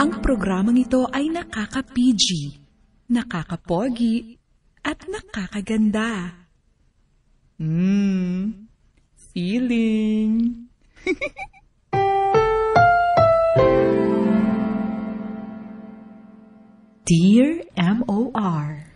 Ang programang ito ay nakaka-PG, nakaka-pogi, at nakakaganda. Mmm, feeling. Dear M.O.R.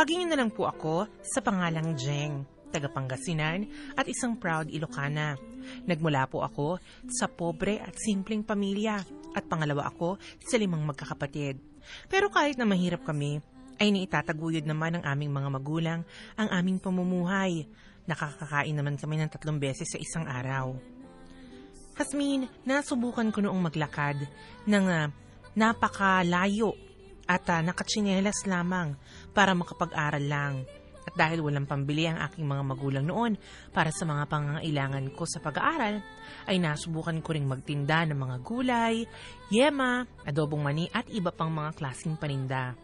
tawagin niyo na lang po ako sa pangalang Jeng, taga Pangasinan at isang proud Ilocana. Nagmula po ako sa pobre at simpleng pamilya at pangalawa ako sa limang magkakapatid. Pero kahit na mahirap kami, ay naitataguyod naman ng aming mga magulang ang aming pamumuhay. Nakakakain naman kami ng tatlong beses sa isang araw. Hasmin, nasubukan ko noong maglakad ng ah, napakalayo at uh, nakatsinelas lamang para makapag-aral lang. At dahil walang pambili ang aking mga magulang noon para sa mga pangangailangan ko sa pag-aaral, ay nasubukan ko ring magtinda ng mga gulay, yema, adobong mani at iba pang mga klaseng paninda.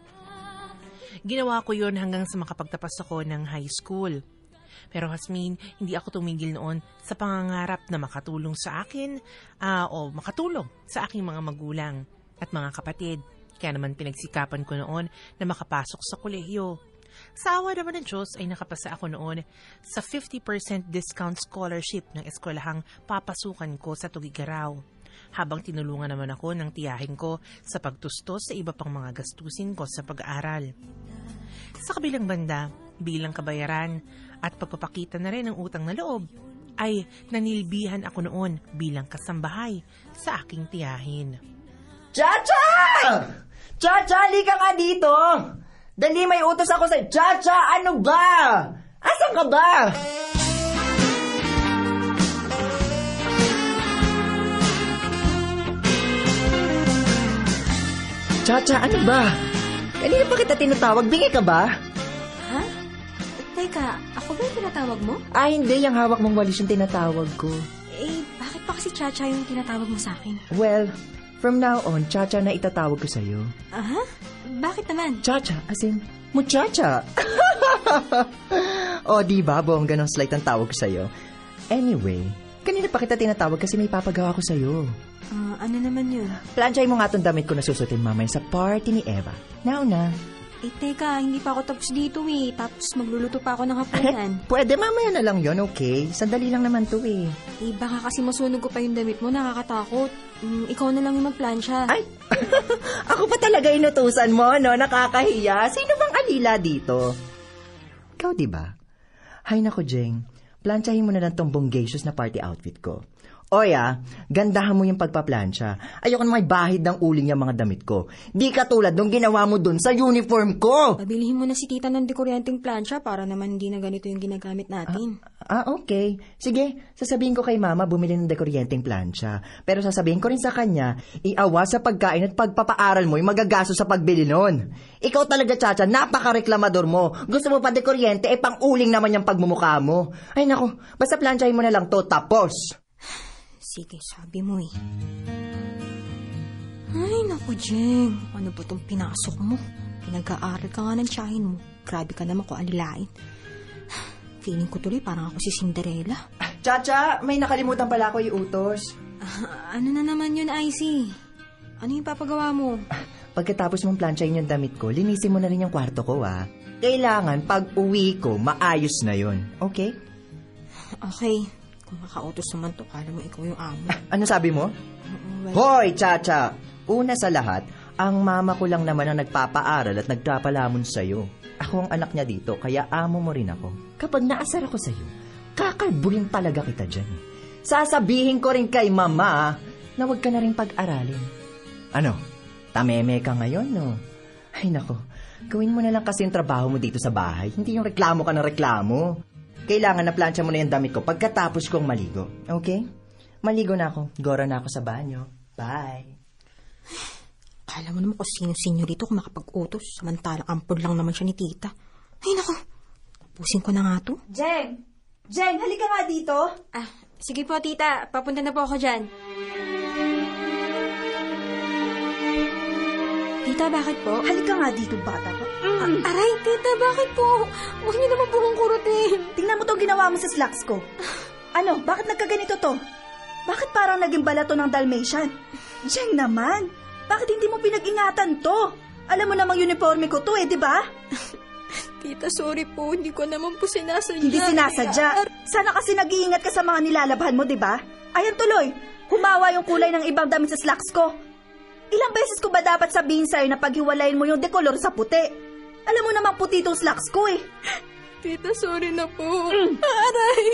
Ginawa ko yon hanggang sa makapagtapas ako ng high school. Pero Hasmin, hindi ako tumigil noon sa pangangarap na makatulong sa akin ah, o makatulong sa aking mga magulang at mga kapatid. Kaya naman pinagsikapan ko noon na makapasok sa kolehiyo. Sa awa naman ng Diyos ay nakapasa ako noon sa 50% discount scholarship ng eskwelahang papasukan ko sa Tugigaraw. Habang tinulungan naman ako ng tiyahin ko sa pagtustos sa iba pang mga gastusin ko sa pag-aaral. Sa kabilang banda, bilang kabayaran at pagpapakita na rin ng utang na loob, ay nanilbihan ako noon bilang kasambahay sa aking tiyahin. Chacha! Chacha, halika nga dito! Dali, may utos ako sa... Chacha, ano ba? Asan ka ba? Chacha, ano ba? Kanina pa kita tinatawag, bingi ka ba? Ha? Teka, ako ba yung tinatawag mo? Ah, hindi. Yung hawak mong walis yung tinatawag ko. Eh, bakit pa kasi Chacha yung tinatawag mo sa akin? Well, from now on, Chacha na itatawag ko sa'yo. Aha? Bakit naman? Chacha, as in, muchacha. o, di ba, bongga ng slight ang tawag ko sa'yo. Anyway, kanina pa kita tinatawag kasi may papagawa ko sa'yo. Ah, ano naman yun? Plansay mo nga tong damit ko na susutin mamaya sa party ni Eva. Now na. Eh, teka, hindi pa ako tapos dito eh. Tapos magluluto pa ako ng hapunan. Pwede mamaya na lang yon okay? Sandali lang naman to eh. eh, baka kasi masunog ko pa yung damit mo, nakakatakot. Mm, ikaw na lang yung magplansya. Ay, ako pa talaga inutusan mo, no? Nakakahiya. Sino bang alila dito? Ikaw, di ba? Hay nako, Jeng. Plansyahin mo na lang tong bonggacious na party outfit ko. Oy ah, gandahan mo yung pagpaplansya. Ayoko na may bahid ng uling yung mga damit ko. Di katulad nung ginawa mo dun sa uniform ko. Pabilihin mo na si tita ng dekuryenteng plansya para naman hindi na ganito yung ginagamit natin. Ah, okay. Sige, sasabihin ko kay mama bumili ng dekuryenteng plansya. Pero sasabihin ko rin sa kanya, iawa sa pagkain at pagpapaaral mo yung magagaso sa pagbili nun. Ikaw talaga, Chacha, napaka-reklamador mo. Gusto mo pa dekuryente, eh pang uling naman yung pagmumukha mo. Ay nako, basta plansyahin mo na lang to, tapos. Sige, sabi mo eh. Ay, naku, Jeng. Ano ba itong pinasok mo? Pinag-aaral ka nga ng tiyahin mo. Grabe ka naman kung alilain. Feeling ko tuloy parang ako si Cinderella. Chacha, may nakalimutan pala ako iutos. Ah, ano na naman yun, Icy? Ano yung papagawa mo? Pagkatapos mong plansyahin yung damit ko, linisin mo na rin yung kwarto ko, ah. Kailangan pag uwi ko, maayos na yon, okay? Okay. Kung makautos naman to, kala mo ikaw yung amo. Ano sabi mo? Well, Hoy, Chacha! Una sa lahat, ang mama ko lang naman ang nagpapaaral at nagpapalamon sa'yo. Ako ang anak niya dito, kaya amo mo rin ako. Kapag naasar ako sa'yo, kakalbuhin talaga kita dyan. Sasabihin ko rin kay mama na huwag ka na rin pag-aralin. Ano? Tameme ka ngayon, no? Ay, nako. Gawin mo na lang kasi yung trabaho mo dito sa bahay. Hindi yung reklamo ka ng reklamo. Kailangan na plancha mo na yung damit ko pagkatapos kong maligo. Okay? Maligo na ako. Gora na ako sa banyo. Bye. Kala mo naman kung sino-sino dito kung makapag-utos. Samantalang ampun lang naman siya ni tita. Ay, naku. Pusin ko na nga to. Jeng! Jeng, halika nga dito. Ah, sige po, tita. Papunta na po ako dyan. Tita, bakit po? Halika nga dito, bata ka. Ah, aray, tita, bakit po? Huwag niyo naman po kong kurutin. Tingnan mo tong ginawa mo sa slacks ko. Ano, bakit nagkaganito to? Bakit parang naging balato ng Dalmatian? Jeng naman, bakit hindi mo pinag-ingatan to? Alam mo namang uniforme ko to eh, di ba? Tita, sorry po. Hindi ko naman po sinasadya. Hindi sinasadya. Sana kasi nag-iingat ka sa mga nilalabhan mo, di ba? Ayan tuloy, humawa yung kulay ng ibang damit sa slacks ko. Ilang beses ko ba dapat sabihin sa'yo na paghiwalayin mo yung dekolor sa puti? Alam mo namang puti tong slacks ko eh. Tita, sorry na po. Aray,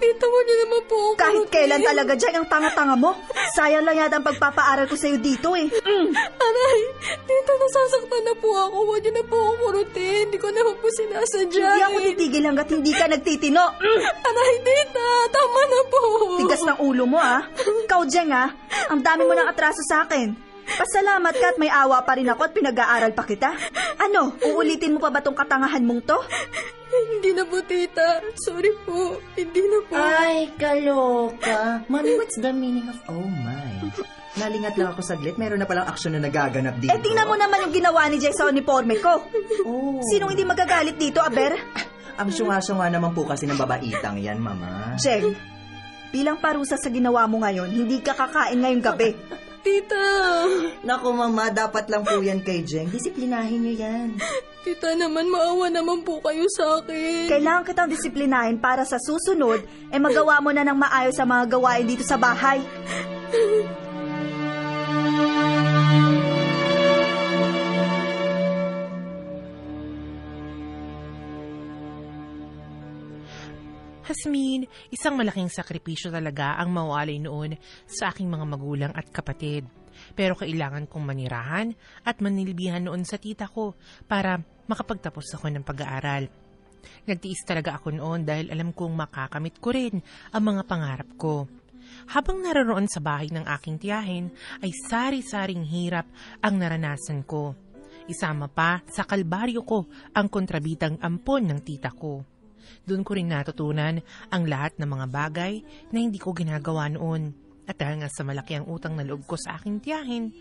tita mo niyo naman po ako Kahit kailan talaga dyan ang tanga-tanga mo. Sayang lang yata ang pagpapaaral ko sa'yo dito eh. Aray, tita, nasasaktan na po ako. Huwag niyo na po ako kurutin. Hindi ko naman po sinasadya. Hindi ako eh. titigil hanggat hindi ka nagtitino. Aray, tita, tama na po. Tigas ng ulo mo ah. Ikaw, Jeng ah. Ang dami mo ng atraso sa akin. Pasalamat ka at may awa pa rin ako at pinag-aaral pa kita. Ano, uulitin mo pa ba tong katangahan mong to? Hindi na po, tita. Sorry po. Hindi na po. Ay, kaloka. Mami, what's the meaning of oh my? Nalingat lang ako saglit. Meron na palang aksyon na nagaganap dito. Eh, tingnan mo naman yung ginawa ni Jeng sa uniforme ko. Oh. Sinong hindi magagalit dito, Aber? Ang syunga-syunga naman po kasi ng babaitang yan, mama. Jeng, bilang parusa sa ginawa mo ngayon, hindi ka kakain ngayong gabi. Tita. Naku, mama, dapat lang po yan kay Jeng. Disiplinahin niyo yan. Tita naman, maawa naman po kayo sa akin. Kailangan kitang disiplinahin para sa susunod, eh magawa mo na ng maayos sa mga gawain dito sa bahay. Hasmin, isang malaking sakripisyo talaga ang mawalay noon sa aking mga magulang at kapatid. Pero kailangan kong manirahan at manilbihan noon sa tita ko para makapagtapos ako ng pag-aaral. Nagtiis talaga ako noon dahil alam kong makakamit ko rin ang mga pangarap ko. Habang naroon sa bahay ng aking tiyahin, ay sari-saring hirap ang naranasan ko. Isama pa sa kalbaryo ko ang kontrabitang ampon ng tita ko. Doon ko rin natutunan ang lahat ng mga bagay na hindi ko ginagawa noon. At dahil nga sa malaki ang utang na loob ko sa aking tiyahin,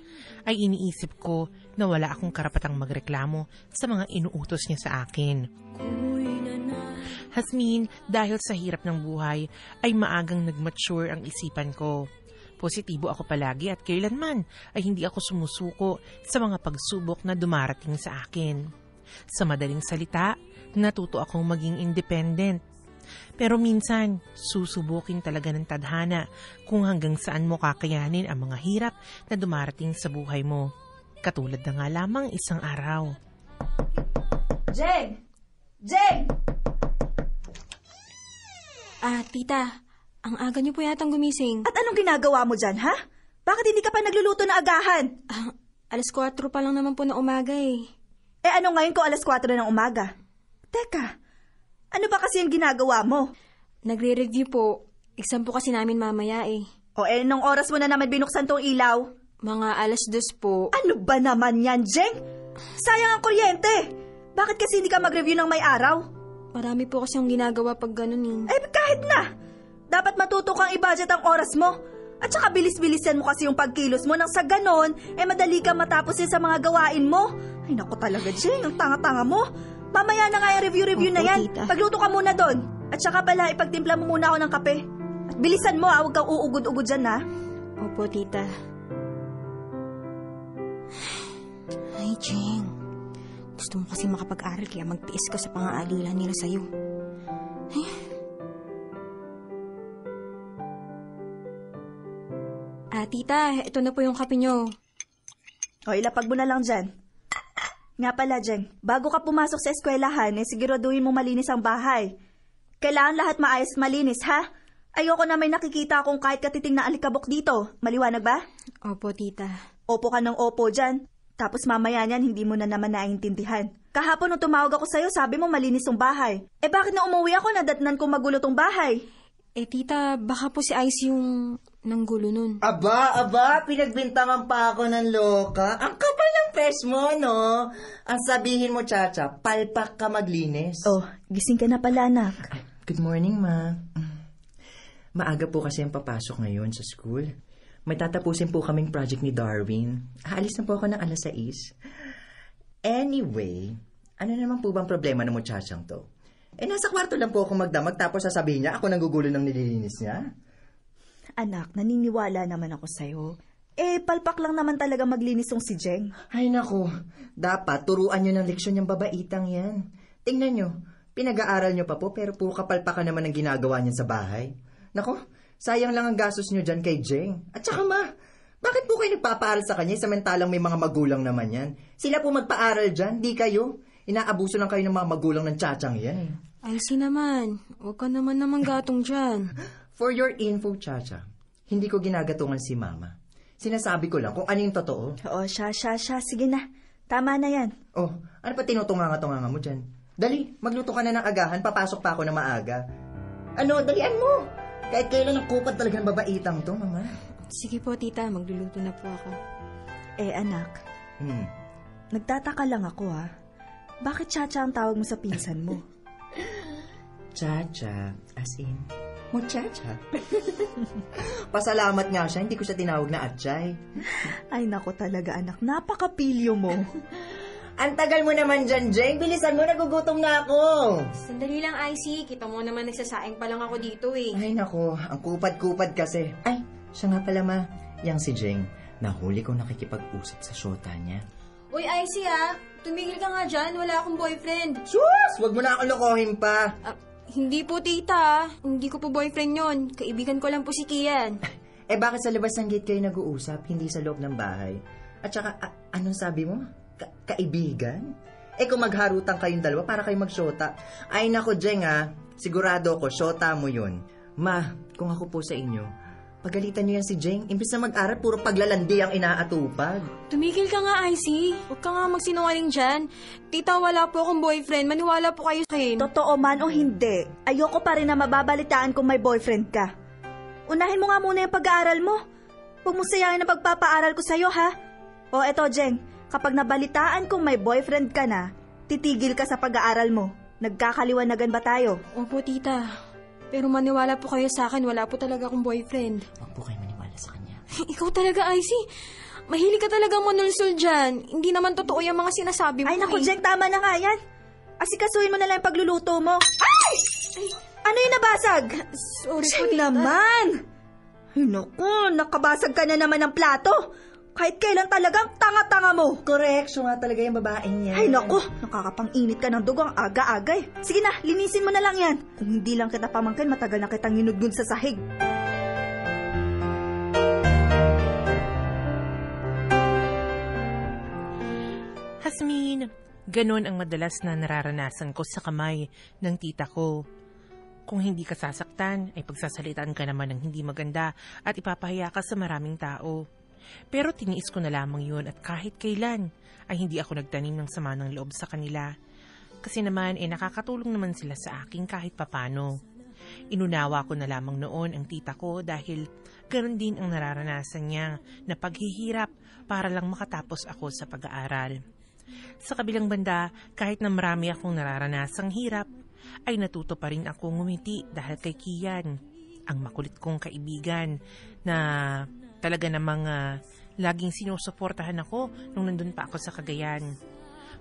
ay iniisip ko na wala akong karapatang magreklamo sa mga inuutos niya sa akin. Hasmin, dahil sa hirap ng buhay, ay maagang nag-mature ang isipan ko. Positibo ako palagi at kailanman ay hindi ako sumusuko sa mga pagsubok na dumarating sa akin. Sa madaling salita, natuto akong maging independent. Pero minsan, susubukin talaga ng tadhana kung hanggang saan mo kakayanin ang mga hirap na dumarating sa buhay mo. Katulad na nga lamang isang araw. Jeng! Jeng! Ah, tita, ang aga niyo po yatang gumising. At anong ginagawa mo dyan, ha? Bakit hindi ka pa nagluluto na agahan? Ah, alas 4 pa lang naman po na umaga eh. Eh ano ngayon ko alas 4 ng umaga? Teka, ano ba kasi yung ginagawa mo? Nagre-review po. Exam po kasi namin mamaya eh. O eh, nung oras mo na naman binuksan tong ilaw? Mga alas dos po. Ano ba naman yan, Jeng? Sayang ang kuryente. Bakit kasi hindi ka mag-review ng may araw? Marami po kasi yung ginagawa pag ganun eh. Eh, kahit na. Dapat matuto kang i-budget ang oras mo. At saka bilis-bilisan mo kasi yung pagkilos mo nang sa ganon, eh madali kang matapos yun sa mga gawain mo. Ay naku talaga, Jeng, ang tanga-tanga mo. Mamaya na nga yung review-review na yan. tita. Pagluto ka muna doon. At saka pala, ipagtimpla mo muna ako ng kape. At bilisan mo ah, huwag kang uugod-ugod dyan ha. Opo, tita. Ay, Jeng. Gusto mo kasi makapag-aral kaya magtiis ka sa pang-aalilan nila sa'yo. Ay. Ah, tita, ito na po yung kape nyo. O, ilapag mo na lang dyan. Nga pala, Jeng, bago ka pumasok sa eskwelahan, eh, siguraduhin mo malinis ang bahay. Kailangan lahat maayos malinis, ha? Ayoko na may nakikita akong kahit katiting na alikabok dito. Maliwanag ba? Opo, tita. Opo ka ng opo dyan. Tapos mamaya niyan, hindi mo na naman naiintindihan. Kahapon nung tumawag ako sa'yo, sabi mo malinis tong bahay. Eh bakit na umuwi ako, nadatnan kong magulo tong bahay? Eh, tita, baka po si Ice yung nanggulo nun. Aba, aba, pinagbintangan pa ako ng loka. Ang kapal ng fresh mo, no? Ang sabihin mo, Chacha, palpak ka maglinis. Oh, gising ka na pala, anak. Good morning, ma. Maaga po kasi ang papasok ngayon sa school. May tatapusin po kaming project ni Darwin. Aalis na po ako ng alas 6. Anyway, ano naman po bang problema ng muchachang to? Eh, nasa kwarto lang po ako magdamag tapos sasabihin niya ako nagugulo ng nililinis niya. Anak, naniniwala naman ako sa'yo. Eh, palpak lang naman talaga maglinis tong si Jeng. Ay nako, dapat turuan niyo ng leksyon yung babaitang yan. Tingnan niyo, pinag-aaral niyo pa po pero puro kapalpakan naman ang ginagawa niyan sa bahay. Nako, sayang lang ang gastos niyo dyan kay Jeng. At saka ma, bakit po kayo nagpapaaral sa kanya samantalang may mga magulang naman yan? Sila po magpaaral dyan, di kayo. Inaabuso lang kayo ng mga magulang ng tsatsang yan. Ay, si naman. Huwag ka naman naman gatong dyan. For your info, Chacha, hindi ko ginagatungan si Mama. Sinasabi ko lang kung ano yung totoo. Oo, siya, siya, siya. Sige na. Tama na yan. Oh, ano pa tinutunganga-tunganga mo dyan? Dali, magluto ka na ng agahan, papasok pa ako na maaga. Ano, dalian mo! Kahit kailan ang kupad talaga ng babaitang to, mama. Sige po, tita. Magluluto na po ako. Eh, anak, Hmm. nagtataka lang ako ha. Bakit Chacha ang tawag mo sa pinsan mo? Chacha, as in, muchacha. Pasalamat nga siya, hindi ko siya tinawag na atchay. Ay, nako talaga anak. Napakapilyo mo. Ang tagal mo naman dyan, Jeng. Bilisan mo, nagugutom na ako. Sandali lang, Icy. Kita mo naman nagsasaing pa lang ako dito eh. Ay, nako, ang kupad-kupad kasi. Ay, siya nga pala, ma. Yang si Jeng, nahuli ko nakikipag-usap sa shota niya. Uy, Icy ah. Tumigil ka nga dyan. Wala akong boyfriend. Sus! Wag mo na akong lokohin pa. Ah, hindi po, tita. Hindi ko po boyfriend yon. Kaibigan ko lang po si Kian. Eh bakit sa labas ng gate kayo nag-uusap, hindi sa loob ng bahay? At saka, a- anong sabi mo? Ka- kaibigan? Eh kung magharutan kayong dalawa para kayo magsyota. Ay nako, Jeng ah. Sigurado ko, syota mo yun. Ma, kung ako po sa inyo, pagalitan niyo yan si Jeng. Imbis na mag-aral, puro paglalandi ang inaatupag. Tumigil ka nga, Icy. Huwag ka nga magsinungaling dyan. Tita, wala po akong boyfriend. Maniwala po kayo sa akin. Totoo man o hindi, ayoko pa rin na mababalitaan kung may boyfriend ka. Unahin mo nga muna yung pag-aaral mo. Huwag mo sayangin ang pagpapaaral ko sa'yo, ha? O eto, Jeng, kapag nabalitaan kong may boyfriend ka na, titigil ka sa pag-aaral mo. Nagkakaliwanagan ba tayo? Opo, tita. Pero maniwala po kayo sa akin. Wala po talaga akong boyfriend. Huwag po kayo maniwala sa kanya. Ikaw talaga, Icy. Mahilig ka talaga manulsul dyan. Hindi naman totoo yung mga sinasabi mo. Ay, naku, eh. Jeng, tama na nga yan. Asikasuhin mo na lang yung pagluluto mo. Ay! Ano yung nabasag? Sorry po, Jeng tita. naman! Ay, naku, nakabasag ka na naman ng plato. Kahit kailan talagang tanga-tanga mo. Correct, siya nga talaga yung babaeng niya. Ay, naku, nakakapang-init ka ng dugo ang aga-aga eh. Sige na, linisin mo na lang yan. Kung hindi lang kita pamangkin, matagal na kitang ginudgud sa sahig. Hasmin, ganon ang madalas na nararanasan ko sa kamay ng tita ko. Kung hindi ka sasaktan, ay pagsasalitaan ka naman ng hindi maganda at ipapahiya ka sa maraming tao. Pero tiniis ko na lamang yun at kahit kailan ay hindi ako nagtanim ng sama ng loob sa kanila. Kasi naman ay nakakatulong naman sila sa akin kahit papano. Inunawa ko na lamang noon ang tita ko dahil ganon din ang nararanasan niya na paghihirap para lang makatapos ako sa pag-aaral. Sa kabilang banda, kahit na marami akong nararanasang hirap, ay natuto pa rin ako ngumiti dahil kay Kian, ang makulit kong kaibigan na talaga namang ah, laging sinusuportahan ako nung nandun pa ako sa Cagayan.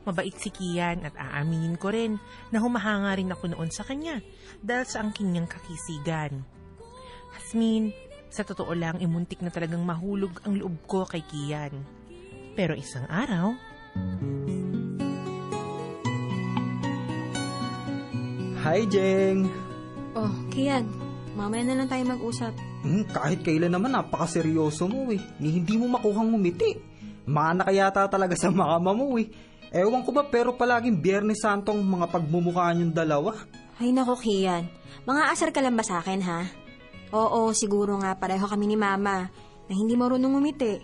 Mabait si Kian at aaminin ko rin na humahanga rin ako noon sa kanya dahil sa angking niyang kakisigan. Hasmin, sa totoo lang, imuntik na talagang mahulog ang loob ko kay Kian. Pero isang araw, Hi, Jeng! Oh, Kian. Mamaya na lang tayo mag-usap. Hmm, kahit kailan naman napakaseryoso mo eh. Ni hindi mo makuhang ngumiti. Mana kaya yata talaga sa mama mo eh. Ewan ko ba pero palaging Biyernes Santong mga pagmumukhaan yung dalawa. Ay nako, Kian. Mga asar ka lang ba sa akin, ha? Oo, siguro nga pareho kami ni Mama na hindi marunong umiti.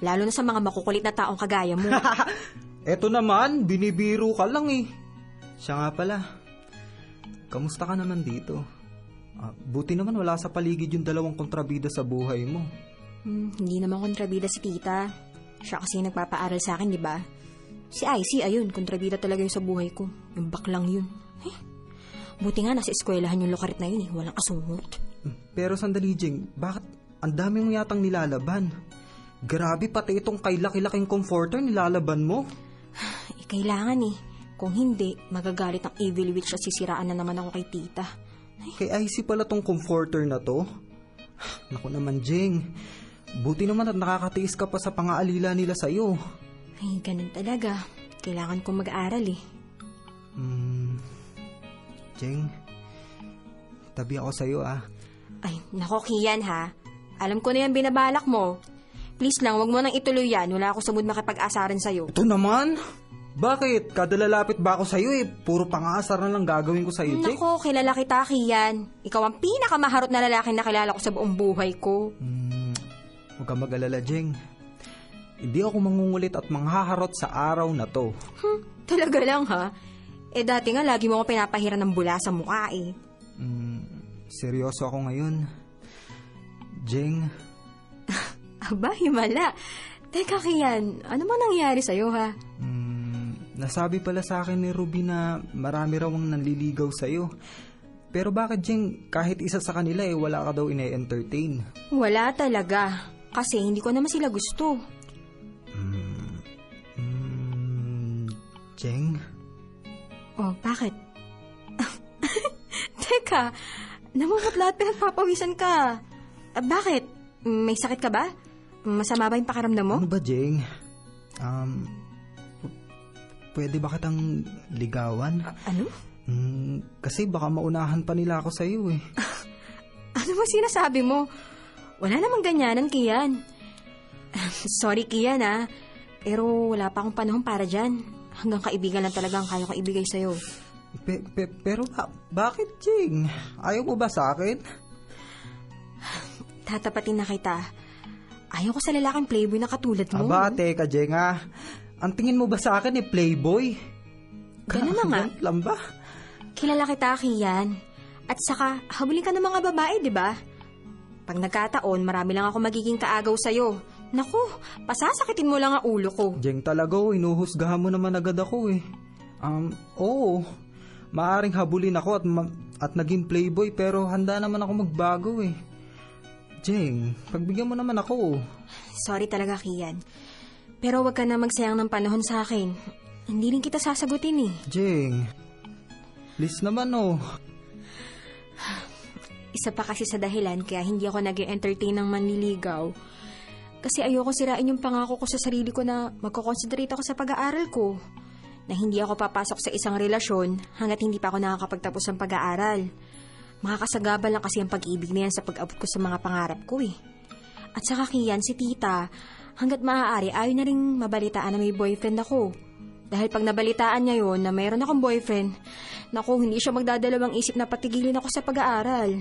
Lalo na sa mga makukulit na taong kagaya mo. Eto naman, binibiro ka lang eh. Siya nga pala. Kamusta ka naman dito? Ah, buti naman wala sa paligid yung dalawang kontrabida sa buhay mo. Hmm, hindi naman kontrabida si tita. Siya kasi yung nagpapaaral sa akin, di ba? Si Icy, ayun, kontrabida talaga yun sa buhay ko. Yung baklang yun. Eh, buti nga nasa eskwelahan yung lokarit na yun eh. Walang kasungot. Pero sandali, Jing, bakit ang dami mo yatang nilalaban? Grabe, pati itong kay laki-laking comforter nilalaban mo. Eh, kailangan eh. Kung hindi, magagalit ang evil witch at sisiraan na naman ako kay tita. Kay IC pala tong comforter na to. Naku naman, Jing. Buti naman at nakakatiis ka pa sa pangaalila nila sa'yo. Ay, ganun talaga. Kailangan kong mag-aaral eh. Hmm. Jing, tabi ako sa'yo ah. Ay, nako Kian ha. Alam ko na yan binabalak mo. Please lang, wag mo nang ituloy yan. Wala ako sa mood makipag-asaran sa'yo. Ito naman? Bakit? Kada lalapit ba ako sa'yo eh? Puro pangaasar na lang gagawin ko sa'yo, Jing. Nako, kilala kita, Kian. Ikaw ang pinakamaharot na lalaki na kilala ko sa buong buhay ko. Hmm, huwag kang mag-alala, Jing. Hindi ako mangungulit at manghaharot sa araw na to. Hmm, talaga lang ha. Eh dati nga lagi mo ako pinapahiran ng bula sa mukha eh. Hmm, seryoso ako ngayon. Jing, Aba, himala. Teka, Kian, ano man nangyari sa'yo ha? hmm, nasabi pala sa akin ni Ruby na marami raw ang nanliligaw sa'yo. Pero bakit, Jing, kahit isa sa kanila eh, wala ka daw ine-entertain? Wala talaga. Kasi hindi ko naman sila gusto. Hmm, Jing? Oh, bakit? Teka, namumutla at pinagpapawisan ka. Ah, bakit? May sakit ka ba? Masama ba yung pakiramdam mo? Ano ba, Jing? Um, pwede ba kitang ligawan? Ano? Hmm, kasi baka maunahan pa nila ako sa'yo eh. Ano ba sinasabi mo? Wala namang ganyanan, Kian. Sorry, Kian, ah. Pero wala pa akong panahon para dyan. Hanggang kaibigan lang talaga ang kaya kong ibigay sa'yo. Pe- pe- pero ba- bakit, Jing? Ayaw mo ba sa akin? Tatapatin na kita. Ayaw ko sa lalaking playboy na katulad mo. Aba, teka, Jing ah. Ang tingin mo ba sa akin eh, playboy? Ganun na nga. Lang ba? Kilala kita, Kian. At saka, habulin ka ng mga babae, di ba? Pag nagkataon, marami lang ako magiging kaagaw sa'yo. Naku, pasasakitin mo lang ang ulo ko. Jeng talaga, oh, inuhusgahan mo naman agad ako eh. Um, oo. Maaring habulin ako at, ma- at naging playboy pero handa naman ako magbago eh. Jeng, pagbigyan mo naman ako. Sorry talaga, Kian. Pero wag ka na magsayang ng panahon sa akin. Hindi rin kita sasagutin eh. Jeng, please naman oh. Isa pa kasi sa dahilan kaya hindi ako nag entertain ng manliligaw. Kasi ayoko sirain yung pangako ko sa sarili ko na magkoconcentrate ako sa pag-aaral ko. Na hindi ako papasok sa isang relasyon hanggat hindi pa ako nakakapagtapos ng pag-aaral. Makakasagabal lang kasi ang pag-ibig na yan sa pag-abot ko sa mga pangarap ko eh. At saka kiyan si tita, hanggat maaari ayaw na rin mabalitaan na may boyfriend ako. Dahil pag nabalitaan niya yon na mayroon akong boyfriend, naku, hindi siya magdadalawang isip na patigilin ako sa pag-aaral.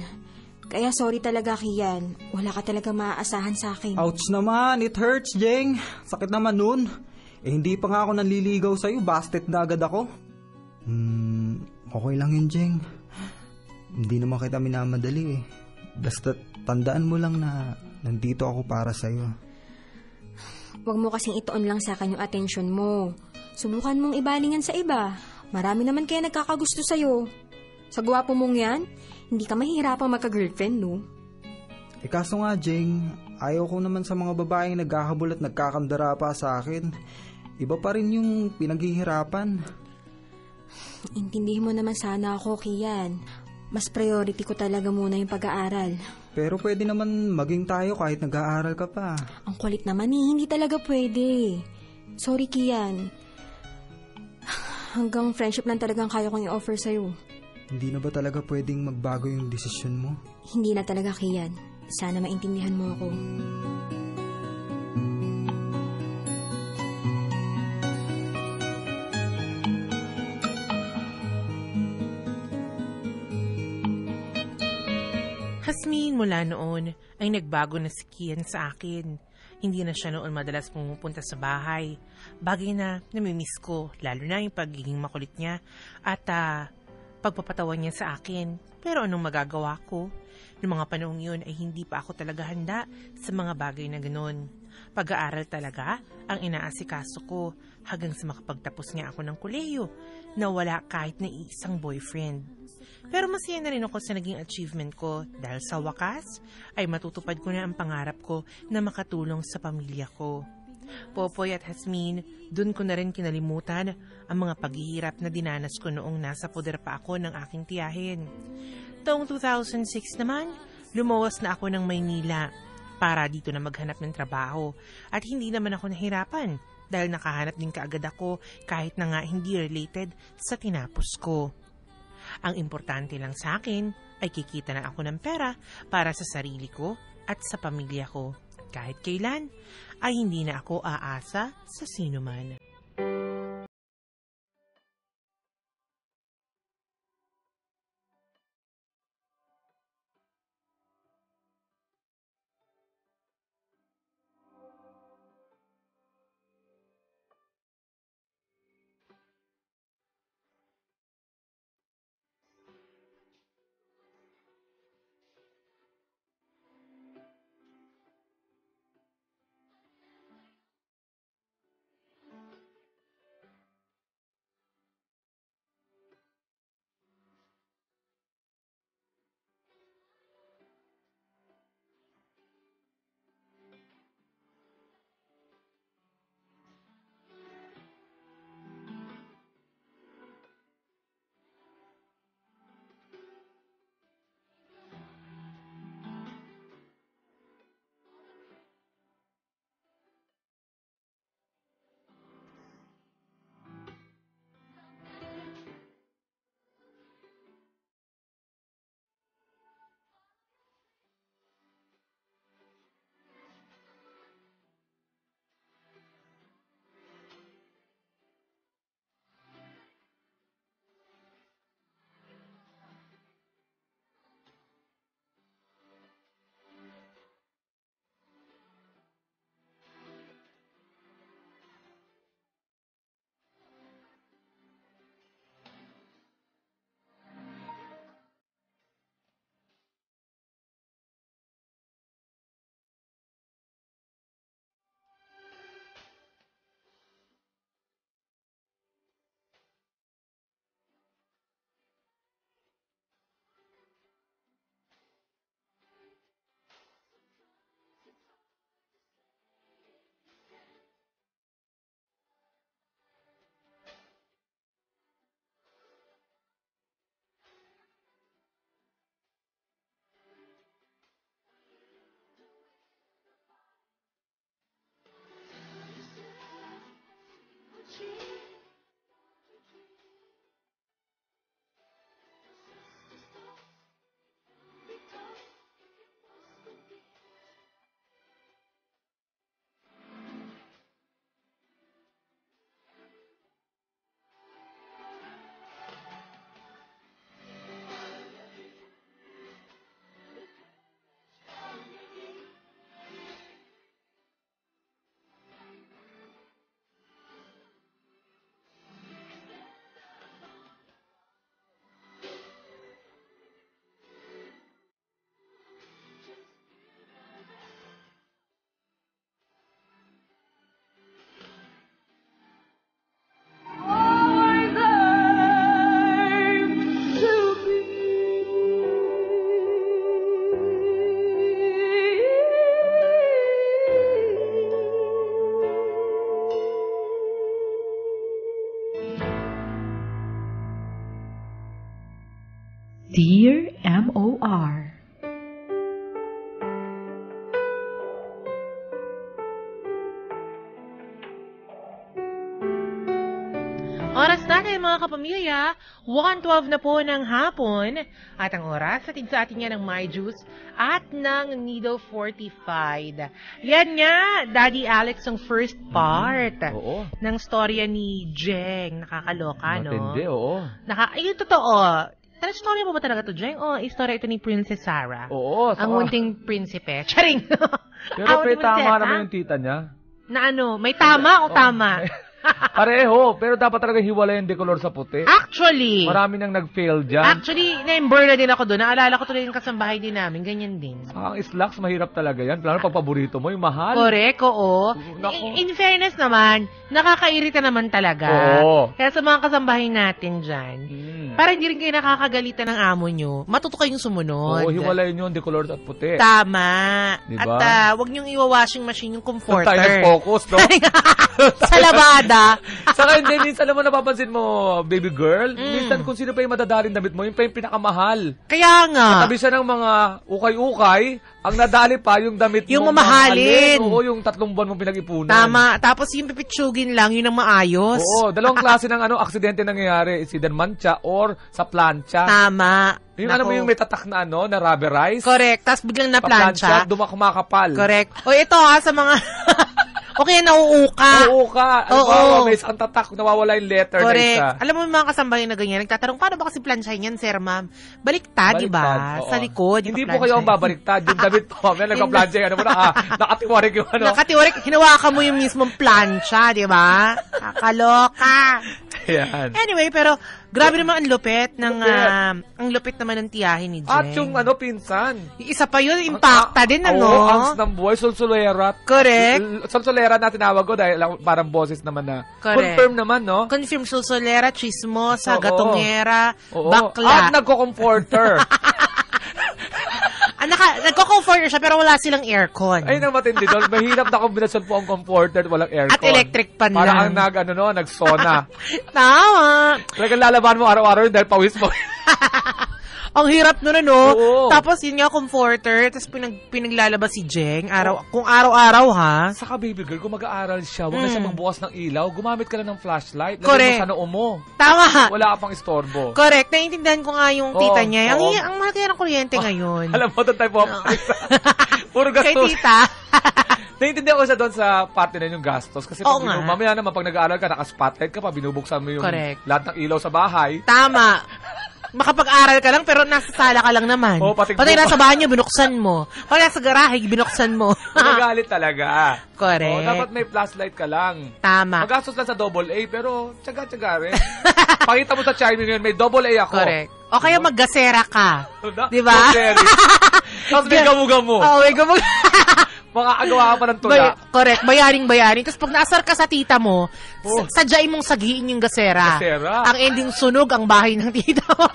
Kaya sorry talaga, Kian. Wala ka talaga maaasahan sa akin. Ouch naman, it hurts, Jeng. Sakit naman nun. Eh, hindi pa nga ako nanliligaw sa'yo, bastet na agad ako. Hmm, okay lang yun, Jeng. Hindi naman kita minamadali eh. Basta tandaan mo lang na nandito ako para sa'yo. Huwag mo kasing itoon lang sa akin yung atensyon mo. Subukan mong ibalingan sa iba. Marami naman kaya nagkakagusto sa'yo. Sa gwapo mong yan, hindi ka mahihirapang magka-girlfriend, no? Eh kaso nga, Jeng, ayaw ko naman sa mga babaeng naghahabol at nagkakandara pa sa akin. Iba pa rin yung pinaghihirapan. Intindihin mo naman sana ako, Kian. Mas priority ko talaga muna yung pag-aaral. Pero pwede naman maging tayo kahit nag-aaral ka pa. Ang kulit naman eh, hindi talaga pwede. Sorry, Kian. Hanggang friendship lang talagang kaya kong i-offer sa'yo. Hindi na ba talaga pwedeng magbago yung desisyon mo? Hindi na talaga, Kian. Sana maintindihan mo ako. Hasmin mula noon ay nagbago na si Kian sa akin. Hindi na siya noon madalas pumupunta sa bahay. Bagay na namimiss ko, lalo na yung pagiging makulit niya at ah, pagpapatawan niya sa akin. Pero anong magagawa ko? Noong mga panahong yun ay hindi pa ako talaga handa sa mga bagay na ganon. Pag-aaral talaga ang inaasikaso ko hanggang sa makapagtapos nga ako ng kolehiyo na wala kahit na isang boyfriend. Pero masaya na rin ako sa naging achievement ko dahil sa wakas ay matutupad ko na ang pangarap ko na makatulong sa pamilya ko. Popoy at Hasmin, dun ko na rin kinalimutan ang mga paghihirap na dinanas ko noong nasa poder pa ako ng aking tiyahin. Taong 2006 naman, lumuwas na ako ng Maynila para dito na maghanap ng trabaho at hindi naman ako nahirapan dahil nakahanap din kaagad ako kahit na nga hindi related sa tinapos ko. Ang importante lang sa akin ay kikita na ako ng pera para sa sarili ko at sa pamilya ko. Kahit kailan ay hindi na ako aasa sa sino man. Natin kapamilya, 1.12 na po ng hapon at ang oras atin sa atin yan ng My Juice at ng Nido Fortified. Yan nga, Daddy Alex ang first part Oo. ng storya ni Jeng. Nakakaloka, no? Matindi, oo. Naka, ayun, totoo. Tara, story mo ba talaga to, Jeng? O, istorya ito ni Princess Sarah. Oo. Ang saka- munting prinsipe. Charing! Pero Ang munting tama naman yung tita niya. Na ano, may tama o tama? Pareho, pero dapat talaga hiwalay yung decolor sa puti. Actually, Marami nang nag-fail dyan. actually, na-ember na din ako doon. Naalala ko tuloy yung kasambahay din namin. Ganyan din. Ang slacks, mahirap talaga yan. Lalo pag paborito mo, yung mahal. Correct, oo. Nako. In, in fairness naman, nakakairita naman talaga. Oo. Kaya sa mga kasambahay natin dyan, Mm. para hindi rin kayo nakakagalitan ng amo nyo, matuto kayong sumunod. Oo, hiwalay yung decolor at puti. Tama. Diba? At ah, wag niyong iwa-washing machine yung Doon comforter. tayo nag-focus, no? sa labada. Saka hindi, minsan alam mo napapansin mo, baby girl, Mm. minsan kung sino pa yung madadaling damit mo, yung pa yung pinakamahal. Kaya nga. Tabi siya ng mga ukay-ukay, ang nadali pa yung damit Yung mong mamahalin. Oo, yung tatlong buwan mong pinag-ipunan. Tama. Tapos yung pipitsugin lang, yun ang maayos. Oo, dalawang klase ng ano, aksidente nangyayari. Is either mancha or sa plancha. Tama. yung ano mo Nako. yung may tatak na ano, na rubberized. Correct. Tapos biglang Sa plancha, na-plancha. dumakumakapal. Correct. O ito ha, sa mga... okay, nauuka. Oo ka. Oo. Oo. May isang tatak, nawawala yung letter na isa. Correct. Alam mo yung mga kasambahay na ganyan, nagtatanong, paano ba kasi plansyahin yan, sir, ma'am? Baliktad, di ba? Sa likod. Hindi po kayo ang babaliktad. Yung damit po, may nagpa-plancha yan. Ano mo na, ah, nakatiwarik yung ano. Nakatiwarik, hinawakan mo yung mismong plancha, di ba? Kakaloka. Yan. Anyway, pero grabe naman ang lupit ng, ah, ang lupit naman ng tiyahin ni Jen. At yung ano, pinsan. Isa pa yun, impacta din, ano? Oo, ang ng buhay, sulsulera. Correct. Sulsulera na tinawag ko dahil parang boses naman na. Correct. Confirm naman, no? Confirm Sulsolera, Chismosa, Oo. Gatongera, Oo. Bakla. At nagko-comforter. ah, naka, nagko-comforter siya pero wala silang aircon. Ayun ang matindi doon. Mahirap na kombinasyon po ang comforter at walang aircon. At electric pan Parang lang. ang nag, ano, no, nag-sauna. Tama. Talagang lalaban mo araw-araw yun dahil pawis mo. Ang hirap nun, ano? Oo. Tapos yun nga, comforter. Tapos pinag, pinaglalabas si Jeng. Araw, Kung araw-araw, ha? Saka baby girl, kung mag-aaral siya, huwag na siya Mm. magbukas ng ilaw. Gumamit ka lang ng flashlight. Correct. mo sa noo mo. Tama. Wala ka pang istorbo. Correct. Naiintindihan ko nga yung tita Oo, niya. Ang, oo. ang mahal kaya ng kuryente ngayon. Alam mo, doon tayo pumapalit sa... Puro Kay gastos. tita. Naiintindihan ko siya doon sa parte na yung gastos. Kasi pag binu- mamaya naman, pag nag-aaral ka, naka-spotlight ka pa, binubuksan mo yung Correct. lahat ng ilaw sa bahay. Tama. Makapag-aral ka lang pero nasa sala ka lang naman. Oo, pati nasa banyo, binuksan mo. Pati nasa garahe, binuksan mo. Nagalit talaga. Correct. Oo, dapat may flashlight ka lang. Tama. Magastos lang sa double A, pero tsaga-tsaga rin. Pakita mo sa Chime ngayon, may double A ako. Correct. O kaya maggasera ka. Diba? Di ba? Tapos may gamu-gamu. Oo, may gamag... Makakagawa ka pa ng tula. Bay- correct. Bayaring-bayaring. Tapos pag naasar ka sa tita mo, Oh. sa- sadyain mong sagiin yung gasera. Gasera. Ang ending sunog ang bahay ng tita mo.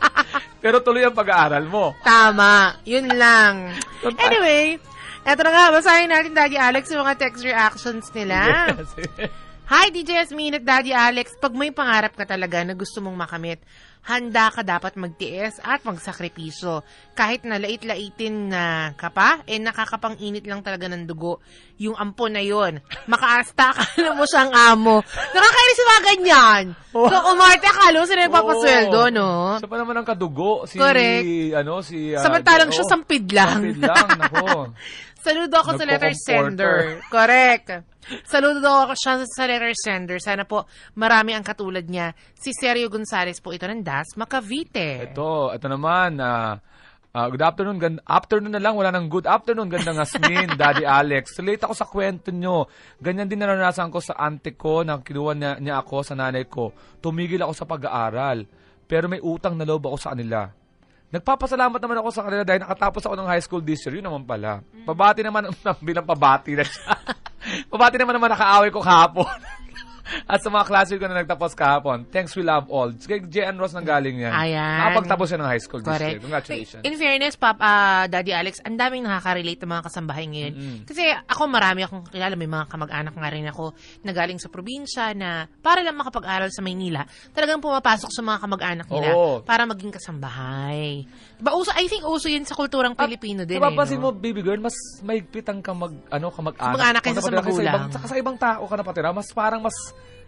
Pero tuloy ang pag-aaral mo. Tama. Yun lang. Anyway, eto na nga. Basahin natin, Daddy Alex, yung mga text reactions nila. Hi, DJ Yasmin at Daddy Alex. Pag may pangarap ka talaga na gusto mong makamit, handa ka dapat magtiis at magsakripisyo. Kahit na lait-laitin na ka pa, eh nakakapang-init lang talaga ng dugo. Yung ampon na yon. Makaasta ka na mo siyang amo. Nakakainis mga ganyan. So, umarte ka, mo sila nagpapasweldo, no? Siya pa naman ang kadugo. Si, Correct. ano, si... ah, Samantalang oh, siya sampid lang. Sampid lang, nako. Saludo ako sa letter sender. Correct. Saludo ako siya sa letter sender. Sana po marami ang katulad niya. Si Sergio Gonzales po ito ng Das Macavite. Ito, ito naman, ah, ah, good afternoon, gan- afternoon na lang, wala nang good afternoon, gandang Asmin, Daddy Alex. Relate ako sa kwento nyo. Ganyan din naranasan ko sa ante ko na kinuha niya, niya ako sa nanay ko. Tumigil ako sa pag-aaral. Pero may utang na loob ako sa kanila. Nagpapasalamat naman ako sa kanila dahil nakatapos ako ng high school this year. Yun naman pala. Pabati naman, bilang pabati na siya. pabati naman naman nakaaway ko kahapon. At sa mga klase ko na nagtapos kahapon, thanks we love all. Kay J.N. Ross nang galing yan. Ayan. Nakapagtapos siya ng high school this year. Correct. Congratulations. In fairness, Pap, ah, Daddy Alex, ang daming nakaka-relate ng mga kasambahay ngayon. Mm-mm. Kasi ako marami akong kilala, may mga kamag-anak nga rin ako na galing sa probinsya na para lang makapag-aral sa Maynila, talagang pumapasok sa mga kamag-anak nila Oo. para maging kasambahay. Diba, uso, I think uso yun sa kulturang Pilipino din. Napapansin eh, no? mo, baby girl, mas mahigpit ang kamag, ano, kamag-anak. Kamag-anak kaysa sa magulang. ibang, saka sa ibang tao ka napatira, mas parang mas,